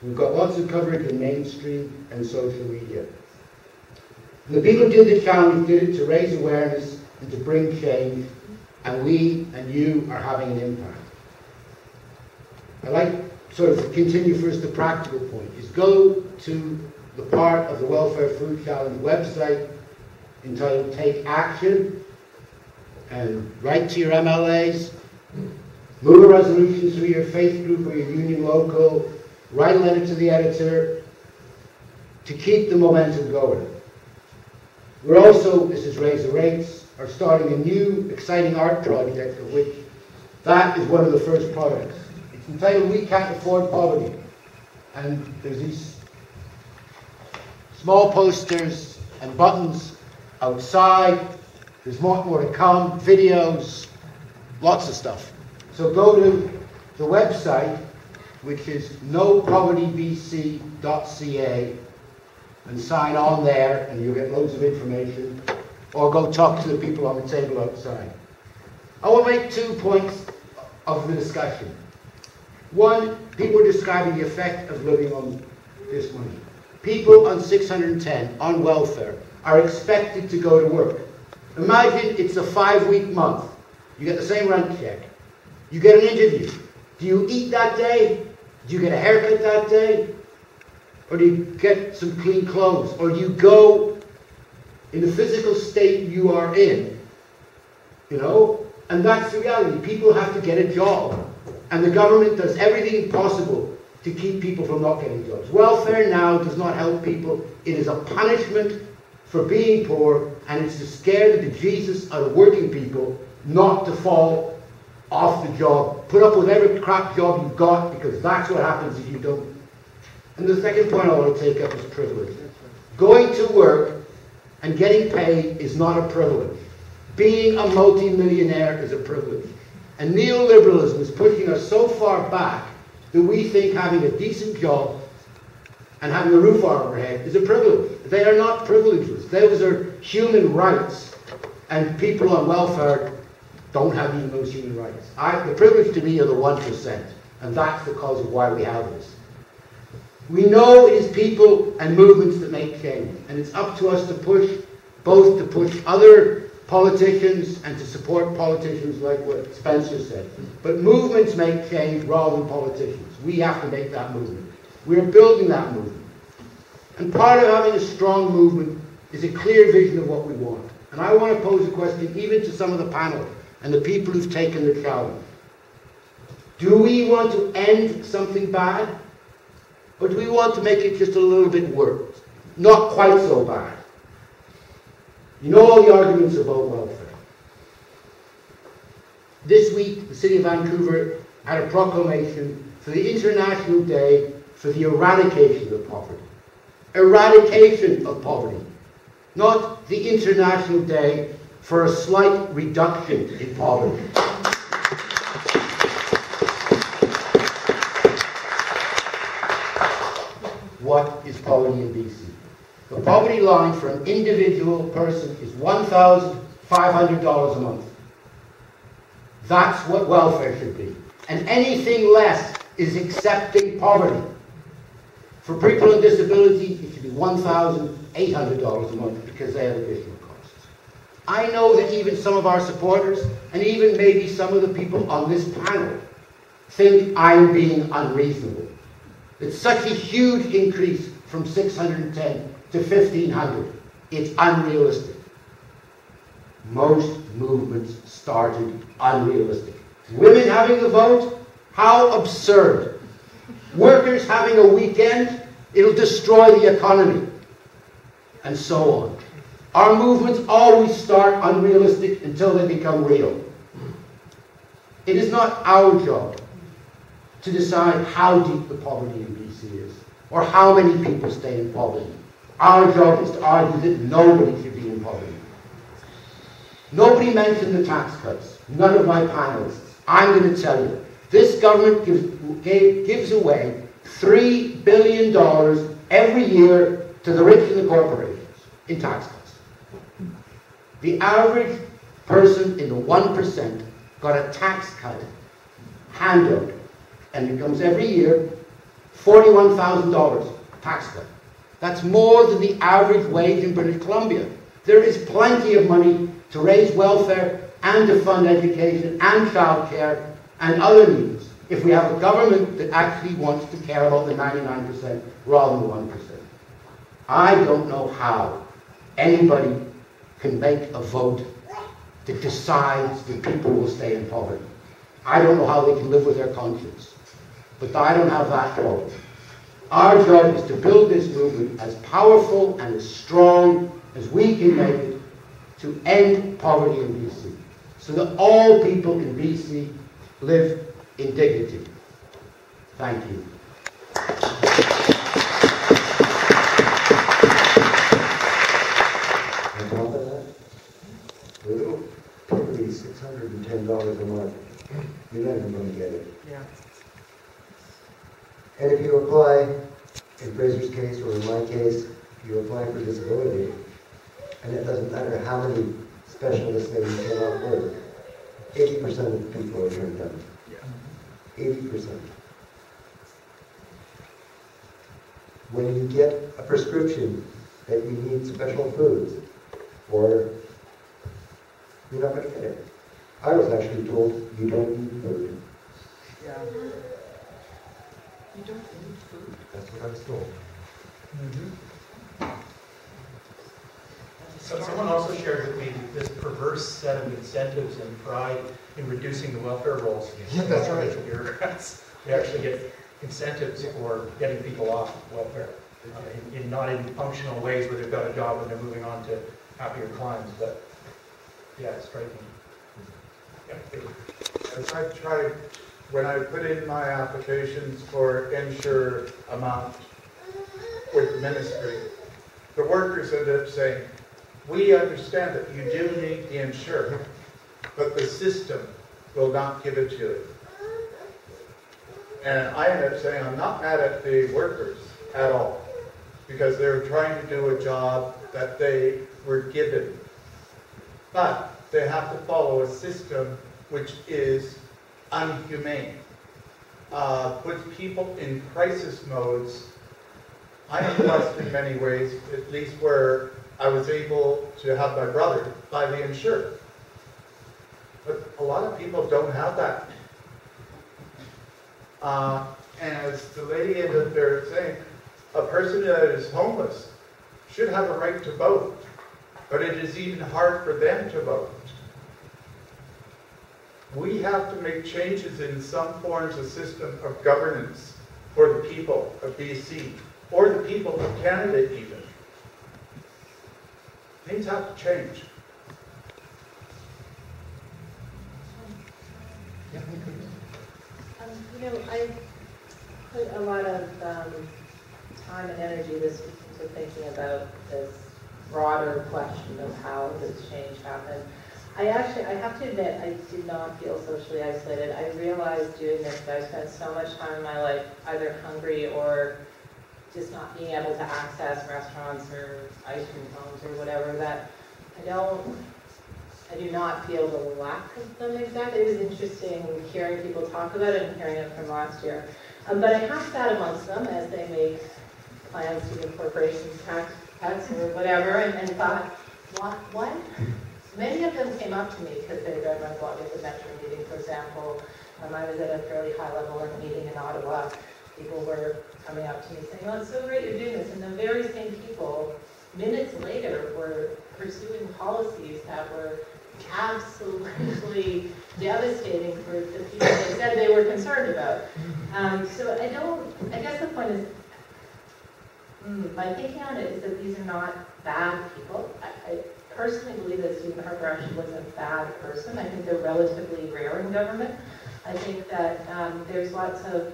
We've got lots of coverage in mainstream and social media. The people did the challenge did it to raise awareness and to bring change, and we and you are having an impact. I like sort of continue first the practical point, is go to the part of the Welfare Food Challenge website entitled Take Action and write to your MLAs, move a resolution through your faith group or your union local, write a letter to the editor to keep the momentum going. We're also, this is Raise the Rates, are starting a new exciting art project of which that is one of the first products. It's entitled We Can't Afford Poverty. And there's these small posters and buttons outside. There's more, more to come, videos, lots of stuff. So go to the website, which is nopovertybc.ca, and sign on there, and you'll get loads of information. Or go talk to the people on the table outside. I will make two points of the discussion. One, people are describing the effect of living on this money. People on 610 on welfare are expected to go to work. Imagine it's a five-week month. You get the same rent check. You get an interview. Do you eat that day? Do you get a haircut that day? Or do you get some clean clothes? Or do you go in the physical state you are in? You know? And that's the reality. People have to get a job. And the government does everything possible to keep people from not getting jobs. Welfare now does not help people. It is a punishment for being poor, and it's to scare the Jesus out of working people not to fall off the job. Put up with every crap job you've got because that's what happens if you don't. And the second point I want to take up is privilege. Going to work and getting paid is not a privilege. Being a multi-millionaire is a privilege. And neoliberalism is pushing us so far back that we think having a decent job and having a roof over our head is a privilege. They are not privileges. Those are human rights. And people on welfare don't have even those human rights. I, the privilege to me are the 1%. And that's the cause of why we have this. We know it is people and movements that make change. And it's up to us to push, both to push other politicians and to support politicians like what Spencer said. But movements make change rather than politicians. We have to make that movement. We're building that movement. And part of having a strong movement is a clear vision of what we want. And I want to pose a question even to some of the panel and the people who've taken the challenge. Do we want to end something bad? Or do we want to make it just a little bit worse? Not quite so bad. You know all the arguments about welfare. This week, the City of Vancouver had a proclamation for the International Day for the Eradication of Poverty. Eradication of poverty. Not the International Day for a slight reduction in poverty. What is poverty in BC? The poverty line for an individual person is $1,500 a month. That's what welfare should be. And anything less is accepting poverty. For people with disability, it should be $1,800 a month because they have additional costs. I know that even some of our supporters, and even maybe some of the people on this panel, think I'm being unreasonable. It's such a huge increase from 610 to 1500. It's unrealistic. Most movements started unrealistic. Women having the vote? How absurd. Workers having a weekend? It'll destroy the economy. And so on. Our movements always start unrealistic until they become real. It is not our job to decide how deep the poverty in BC is or how many people stay in poverty. Our job is to argue that nobody should be in poverty. Nobody mentioned the tax cuts. None of my panelists. I'm going to tell you. This government gives, gave, gives away $3 billion every year to the rich and the corporations in tax cuts. The average person in the 1% got a tax cut handout, and it comes every year, $41,000 tax cut. That's more than the average wage in British Columbia. There is plenty of money to raise welfare and to fund education and childcare and other needs if we have a government that actually wants to care about the 99% rather than the 1%. I don't know how anybody can make a vote that decides that people will stay in poverty. I don't know how they can live with their conscience. But I don't have that problem. Our job is to build this movement as powerful and as strong as we can make it to end poverty in BC, so that all people in BC live in dignity. Thank you. On top of that, a little property, six hundred and ten dollars a month, you're not even gonna get it. Yeah. And if you apply, in Fraser's case or in my case, you apply for disability, and it doesn't matter how many specialists say you cannot work, eighty percent of the people are turned down. Eighty percent. When you get a prescription that you need special foods, or you're not gonna get it. I was actually told you don't need food. Yeah. You don't need food. That's what I was told. Mm-hmm. So someone also shared with me this perverse set of incentives and pride in reducing the welfare rolls. Yeah, that's right. For bureaucrats. We actually get incentives for getting people off welfare, uh, in, in not in functional ways where they've got a job and they're moving on to happier climes, but, yeah, it's striking. Yeah, As I tried, when I put in my applications for insure amount with the ministry, the workers ended up saying, we understand that you do need the insure, but the system will not give it to you. And I end up saying, I'm not mad at the workers at all, because they were trying to do a job that they were given. But they have to follow a system which is unhumane, uh, puts people in crisis modes. I am blessed in many ways, at least where I was able to have my brother the insurance. But a lot of people don't have that. Uh, and as the lady ended there saying, a person that is homeless should have a right to vote, but it is even hard for them to vote. We have to make changes in some forms of system of governance for the people of BC, or the people of Canada even. Things have to change. Um, You know, I put a lot of um, time and energy this week into thinking about this broader question of how this change happened. I actually, I have to admit, I did not feel socially isolated. I realized doing this that I spent so much time in my life either hungry or just not being able to access restaurants or ice cream cones or whatever that I don't, I do not feel the lack of them exactly. It was interesting hearing people talk about it and hearing it from last year. Um, but I have sat amongst them as they make plans to give corporations tax cuts or whatever and, and thought, what, what? Many of them came up to me because they read my blog at the Metro meeting, for example. Um, I was at a fairly high level meeting in Ottawa. People were coming up to me saying, oh, it's so great you're doing this. And the very same people, minutes later, were pursuing policies that were absolutely devastating for the people they said they were concerned about. Um, so I don't, I guess the point is, mm, my thinking on it is that these are not bad people. I, I personally believe that Stephen Harper actually was a bad person. I think they're relatively rare in government. I think that um, there's lots of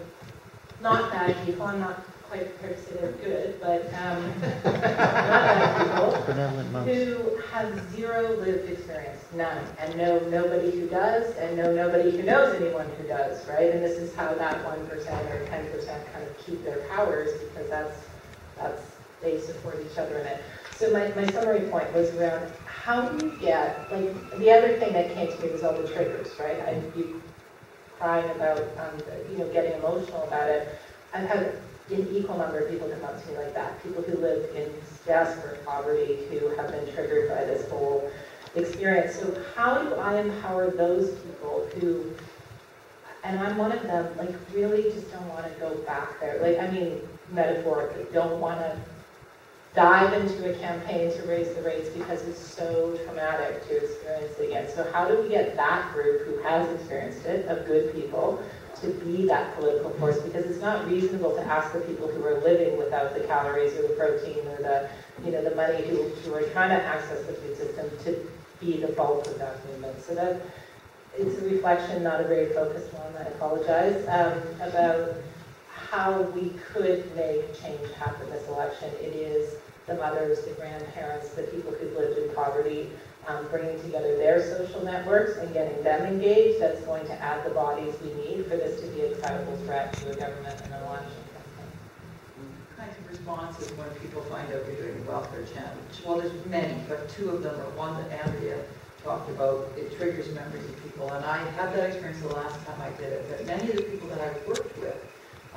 not bad people. I'm not quite prepared to say they're good, but um, not bad people who have zero lived experience, none, and know nobody who does, and know nobody who knows anyone who does, right? And this is how that one percent or ten percent kind of keep their powers because that's that's they support each other in it. So my, my summary point was around how do you get like the other thing that came to me was all the triggers, right? I you crying about um, you know getting emotional about it. I've had an equal number of people come up to me like that. People who live in desperate poverty who have been triggered by this whole experience. So how do I empower those people who and I'm one of them, like really just don't want to go back there. Like, I mean, metaphorically, don't want to dive into a campaign to raise the rates because it's so traumatic to experience it again. So how do we get that group who has experienced it, of good people, to be that political force? Because it's not reasonable to ask the people who are living without the calories or the protein or the, you know, the money who, who are trying to access the food system to be the bulk of that movement. So that it's a reflection, not a very focused one, I apologize, um, about how we could make change happen this election. It is the mothers, the grandparents, the people who've lived in poverty, um, bringing together their social networks and getting them engaged. That's going to add the bodies we need for this to be a credible threat to a government and an election kinds of responses when people find out you're doing the welfare challenge? Well, there's many, but two of them are one that Andrea talked about. It triggers memories of people, and I had that experience the last time I did it. But many of the people that I've worked with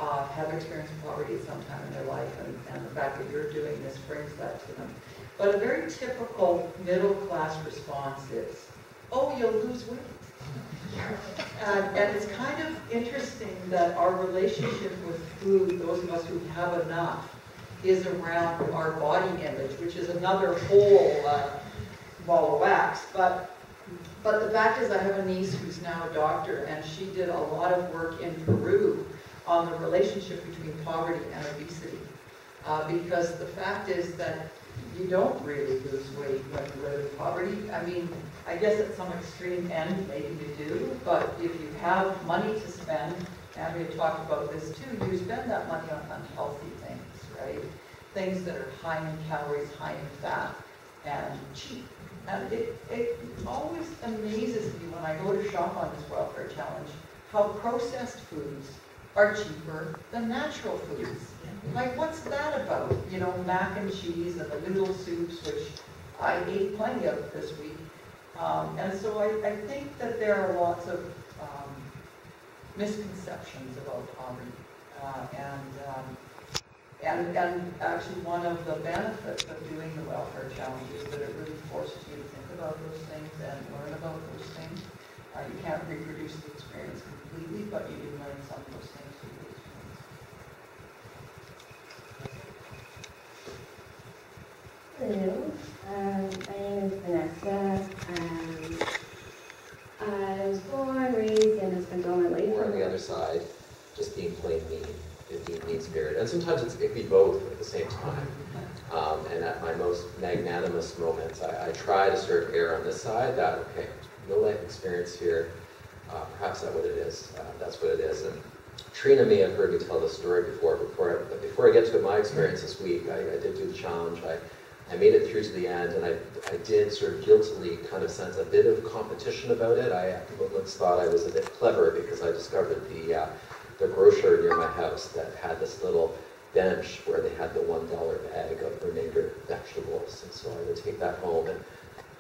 uh, have experienced poverty sometime in their life, and, and the fact that you're doing this brings that to them. But a very typical middle class response is, "Oh, you'll lose weight." And, and it's kind of interesting that our relationship with food, those of us who have enough, is around our body image, which is another whole uh, ball of wax. But, but the fact is I have a niece who's now a doctor, and she did a lot of work in Peru on the relationship between poverty and obesity. Uh, because the fact is that you don't really lose weight when you live in poverty. I mean, I guess at some extreme end, maybe you do, but if you have money to spend, and we talked about this too, you spend that money on unhealthy things, right? Things that are high in calories, high in fat, and cheap. And it, it always amazes me when I go to shop on this welfare challenge, how processed foods are cheaper than natural foods. Like, what's that about? You know, mac and cheese and the noodle soups, which I ate plenty of this week. Um, and so I, I think that there are lots of um, misconceptions about poverty. Uh, and, um, and, and actually one of the benefits of doing the welfare challenge is that it really forces you to think about those things and learn about those things. Uh, you can't reproduce the experience completely, but you do learn some of those things through the experience. Hello, um, my name is Vanessa. Um, I was born, raised, and have spent all my life. Or on the other side, just being plain mean, being mean spirited. And sometimes it's, it can be both at the same time. Um, and at my most magnanimous moments, I, I try to sort of err on this side that, okay, no life experience here, uh, perhaps that's what it is. Uh, that's what it is. And Trina may have heard me tell this story before. Before but before I get to my experience this week, I, I did do the challenge. I, I made it through to the end, and I, I did sort of guiltily kind of sense a bit of competition about it. I once thought I was a bit clever because I discovered the uh, the grocer near my house that had this little bench where they had the one dollar bag of remainder vegetables, and so I would take that home and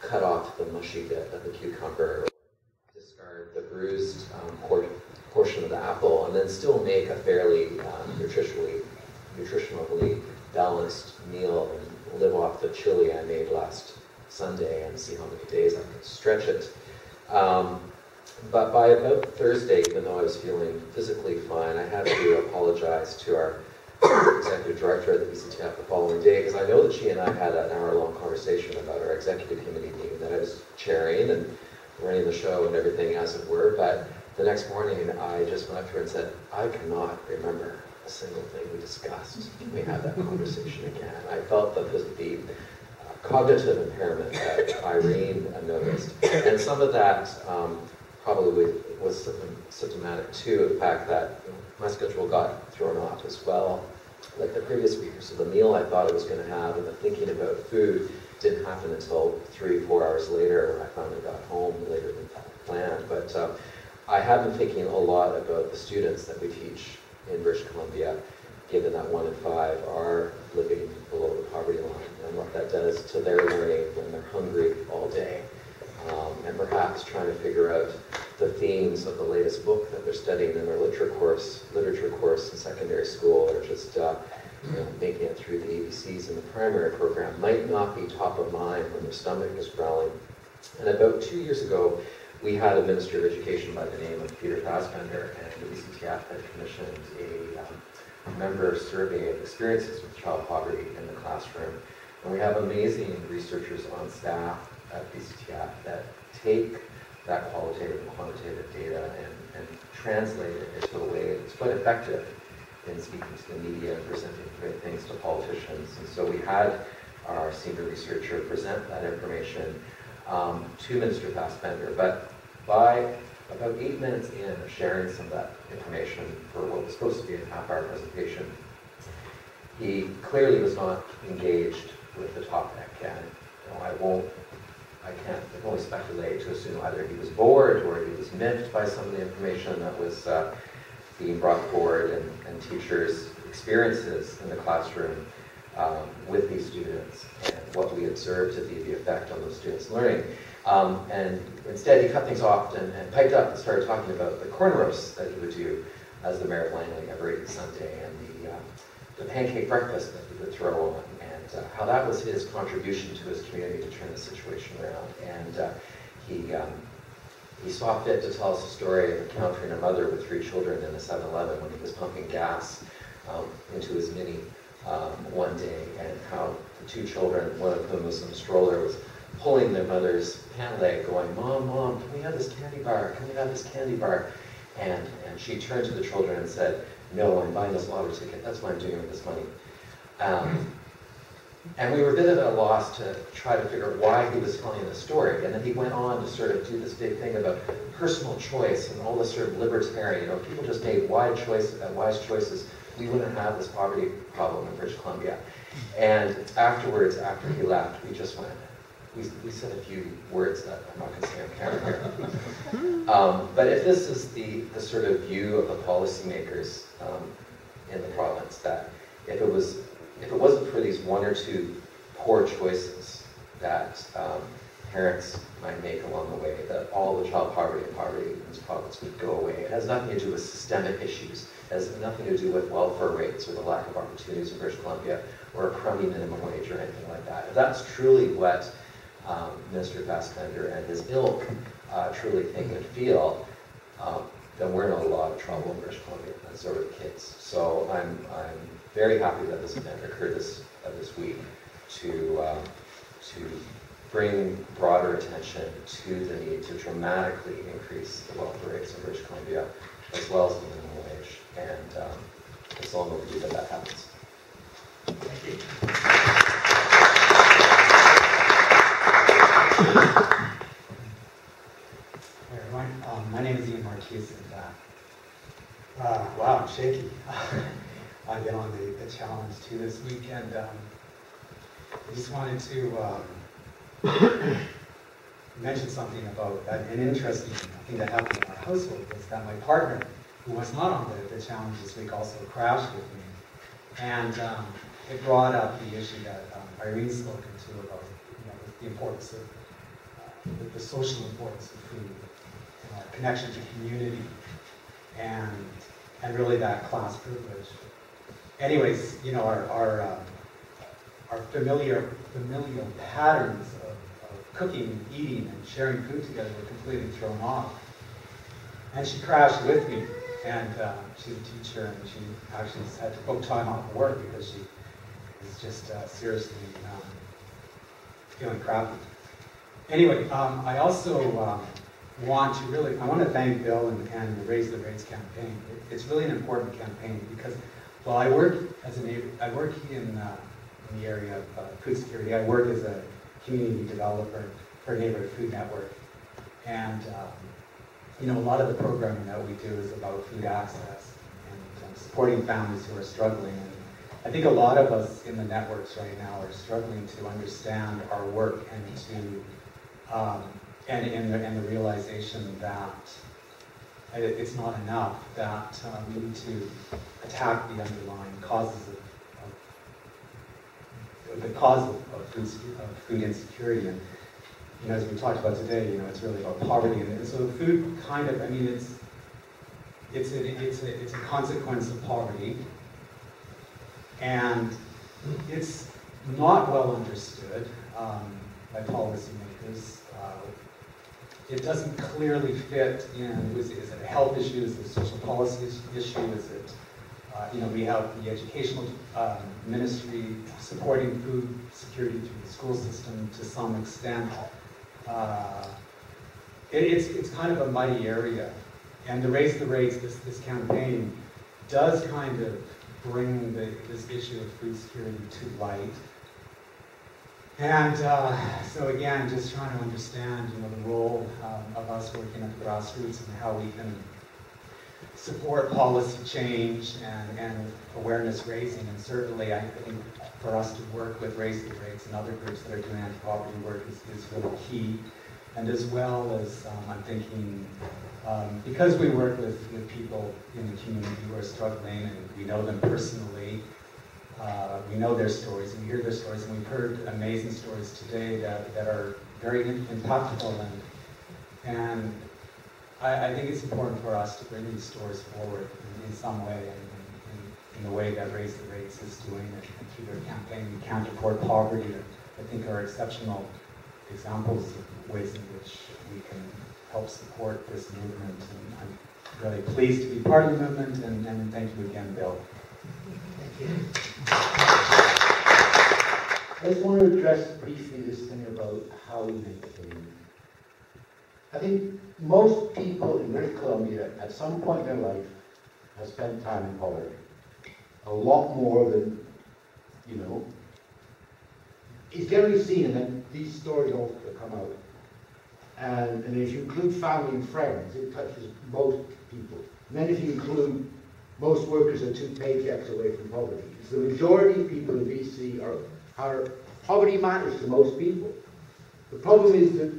cut off the mushy bit of the cucumber, discard the bruised um, por- portion of the apple, and then still make a fairly um, nutritionally nutritionally balanced meal and live off the chili I made last Sunday and see how many days I can stretch it. Um, but by about Thursday, even though I was feeling physically fine, I had to apologize to our executive director at the BCTF the following day because I know that she and I had an hour-long conversation about our executive committee meeting that I was chairing and running the show and everything as it were. But the next morning, I just went up to her and said, I cannot remember a single thing we discussed. We have that conversation again? I felt that the, the uh, cognitive impairment that Irene noticed, and some of that um, probably was symptomatic too of the fact that my schedule got thrown off as well like the previous week. So the meal I thought I was going to have and the thinking about food didn't happen until three, four hours later when I finally got home later than planned. But um, I have been thinking a lot about the students that we teach in British Columbia, given that one in five are living below the poverty line and what that does to their learning when they're hungry all day. Um, and perhaps trying to figure out the themes of the latest book that they're studying in their literature course, literature course in secondary school, or just uh, you know, making it through the ABCs in the primary program might not be top of mind when their stomach is growling. And about two years ago, we had a Minister of Education by the name of Peter Fassbender, and the BCTF had commissioned a um, member survey of experiences with child poverty in the classroom. And we have amazing researchers on staff at BCTF that take that qualitative and quantitative data and, and translate it into a way that's quite effective in speaking to the media and presenting great things to politicians. And so we had our senior researcher present that information um, to Minister Fassbender. But by about eight minutes in of sharing some of that information for what was supposed to be a half-hour presentation, he clearly was not engaged with the topic. And you know, I won't I can't, I can only speculate to assume either he was bored or he was miffed by some of the information that was uh, being brought forward and, and teachers' experiences in the classroom um, with these students and what we observed to be the effect on those students' learning. Um, and instead, he cut things off and, and, piped up and started talking about the corn that he would do as the mayor of Langley every Sunday and the, uh, the pancake breakfast that he would throw on uh, how that was his contribution to his community to turn the situation around. And uh, he, um, he saw fit to tell us a story of encountering a mother with three children in a 7-Eleven when he was pumping gas um, into his Mini um, one day, and how the two children, one of whom was in a stroller, was pulling their mother's pant leg, going, Mom, Mom, can we have this candy bar? Can we have this candy bar? And, and she turned to the children and said, No, I'm buying this lottery ticket. That's what I'm doing with this money. Um, and we were a bit at a loss to try to figure out why he was telling the story. And then he went on to sort of do this big thing about personal choice and all this sort of libertarian, you know, people just made wide choices, uh, wise choices. We wouldn't have this poverty problem in British Columbia. And afterwards, after he left, we just went, we, we said a few words that I'm not going to say on camera here. um, but if this is the, the sort of view of the policymakers um, in the province, that if it was if it wasn't for these one or two poor choices that um, parents might make along the way, that all the child poverty and poverty in this province would go away. It has nothing to do with systemic issues. It has nothing to do with welfare rates or the lack of opportunities in British Columbia or a crummy minimum wage or anything like that. If that's truly what um, Minister Fassbender and his ilk uh, truly think and feel, um, then we're in a lot of trouble in British Columbia, and so are the kids. So I'm, I'm very happy that this event occurred this, uh, this week to, um, to bring broader attention to the need to dramatically increase the welfare rates in British Columbia, as well as the minimum wage. And um, it's long overdue that that happens. Thank you. Hey everyone, um, my name is Ian Marquez, and uh, uh, wow, I'm shaky. I've been on the, the challenge too this weekend. Um, I just wanted to um, mention something about. An interesting thing that happened in our household was that my partner, who was not on the, the challenge this week, also crashed with me. And um, it brought up the issue that um, Irene's spoken to about you know, the importance of uh, the, the, social importance of food, uh, connection to community, and and really that class privilege anyways, you know, our, our, uh, our familiar, familial patterns of, of, cooking, eating, and sharing food together were completely thrown off. And she crashed with me, and uh, she's a teacher, and she actually had to book time off of work because she was just uh, seriously um, feeling crappy. Anyway, um, I also um, want to really, I want to thank Bill and, and the Raise the Rates campaign. It, it's really an important campaign because well, I work as a neighbor, I work in, uh, in the area of uh, food security. I work as a community developer for Neighborhood Food Network. And, um, you know, a lot of the programming that we do is about food access and um, supporting families who are struggling. And I think a lot of us in the networks right now are struggling to understand our work and to, um, and, and, the, and the realization that it's not enough, that uh, we need to attack the underlying causes of, of the cause of, of, food, of food insecurity. And, you know, as we talked about today, you know, it's really about poverty. And so food kind of, I mean, it's, it's a, it's a, it's a consequence of poverty. And it's not well understood um, by policymakers. Uh, it doesn't clearly fit in, is, is it a health issue, is it a social policy issue, is it, uh, you know, we have the educational um, ministry supporting food security through the school system to some extent. Uh, it, it's, it's kind of a muddy area. And the Raise the Rates, this, this campaign, does kind of bring the, this issue of food security to light. And uh, so again, just trying to understand, you know, the role um, of us working at the grassroots and how we can support policy change and, and awareness raising. And certainly, I think for us to work with Raise the Rates and other groups that are doing anti-poverty work is, is really key. And as well as um, I'm thinking um, because we work with, with people in the community who are struggling and we know them personally, uh, we know their stories and we hear their stories and we've heard amazing stories today that, that are very impactful and, and I, I think it's important for us to bring these stories forward in, in some way and in, in, the way that Raise the Rates is doing it and through their campaign. Can't afford poverty, I think are exceptional examples of ways in which we can help support this movement. And I'm really pleased to be part of the movement, and, and thank you again, Bill. Thank you. I just want to address briefly this thing about how we make food. I think most people in British Columbia at some point in their life have spent time in poverty. A lot more than, you know, it's generally seen, and these stories also come out. And, and if you include family and friends, it touches most people. And then if you include most workers are two paychecks away from poverty. So the majority of people in BC are, are poverty matters to most people. The problem is that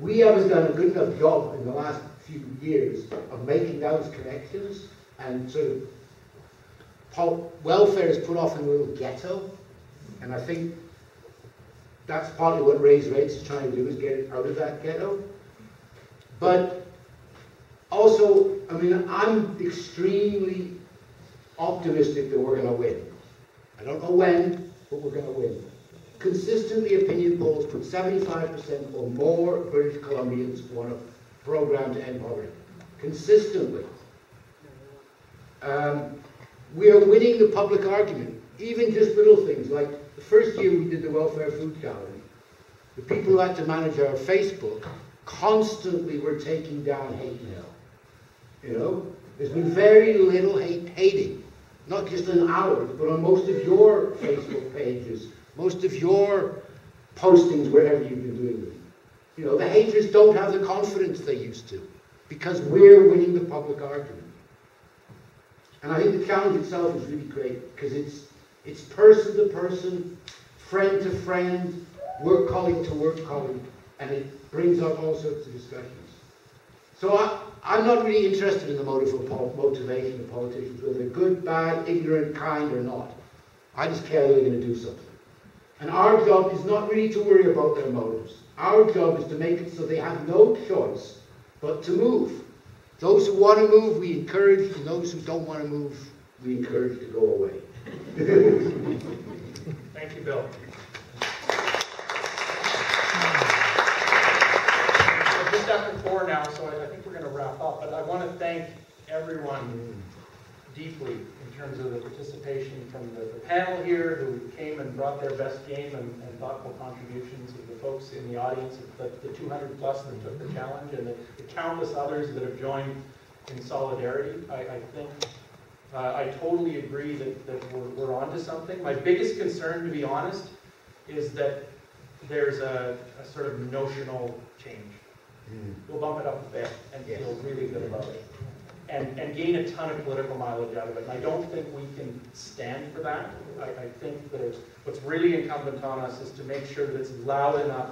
we haven't done a good enough job in the last few years of making those connections and sort of welfare is put off in a little ghetto. And I think that's partly what Raise Rates is trying to do, is get it out of that ghetto. But also, I mean, I'm extremely optimistic that we're going to win. I don't know when, but we're going to win. Consistently, opinion polls put 75% or more British Columbians want a program to end poverty. Consistently. Um, we are winning the public argument. Even just little things like the first year we did the Welfare Food Challenge, the people who had to manage our Facebook constantly were taking down hate mail. You know, there's been very little hate hating, not just on ours, but on most of your Facebook pages, most of your postings, wherever you've been doing them. You know, the haters don't have the confidence they used to because we're winning the public argument. And I think the challenge itself is really great because it's it's person to person, friend to friend, work colleague to work colleague, and it brings up all sorts of discussions. So I, I'm not really interested in the motive of motivation of politicians, whether good, bad, ignorant, kind, or not. I just care they're going to do something. And our job is not really to worry about their motives. Our job is to make it so they have no choice but to move. Those who want to move, we encourage, and those who don't want to move, we encourage to go away. Thank you, Bill. just after four now, so I, I think we're going to wrap up. But I want to thank everyone deeply in terms of the participation from the, the panel here who came and brought their best game and, and thoughtful contributions, of the folks in the audience, the, the 200 plus that took the challenge, and the, the countless others that have joined in solidarity. I, I think uh, I totally agree that, that we're, we're onto something. My biggest concern, to be honest, is that there's a, a sort of notional change. Mm. We'll bump it up a bit and yes. feel really good about it. And, and gain a ton of political mileage out of it. And I don't think we can stand for that. I, I think that what's really incumbent on us is to make sure that it's loud enough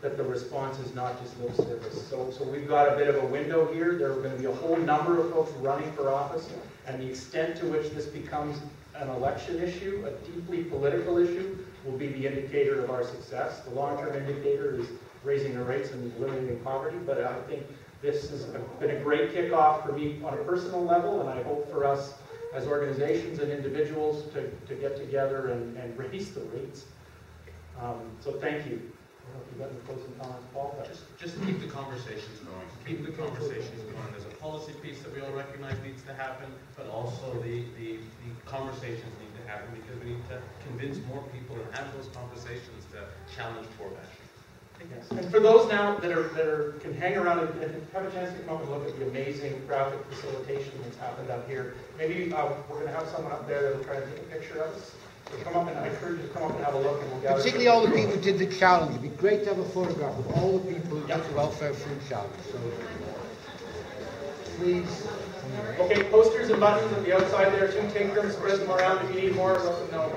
that the response is not just lip service. So, so we've got a bit of a window here. There are going to be a whole number of folks running for office, and the extent to which this becomes an election issue, a deeply political issue, will be the indicator of our success. The long-term indicator is raising the rates and eliminating poverty, but I think this has been a great kickoff for me on a personal level, and I hope for us as organizations and individuals to, to get together and, and raise the rates. Um, so thank you. I don't know if you got any closing comments, Just, just keep the conversations going, keep the conversations going. There's a policy piece that we all recognize needs to happen, but also the, the, the conversations need to happen because we need to convince more people and have those conversations to challenge poor action. Yes. And for those now that are, that are, can hang around and and have a chance to come up and look at the amazing graphic facilitation that's happened up here, maybe uh, we're going to have someone up there that'll try to take a picture of us. So come up and, I encourage you to come up and have a look and we'll gather. Particularly all the people who did the challenge. It'd be great to have a photograph of all the people who did the welfare food challenge. So, please. Okay, posters and buttons at the outside there too, take them, spread them around if you need more, let them know.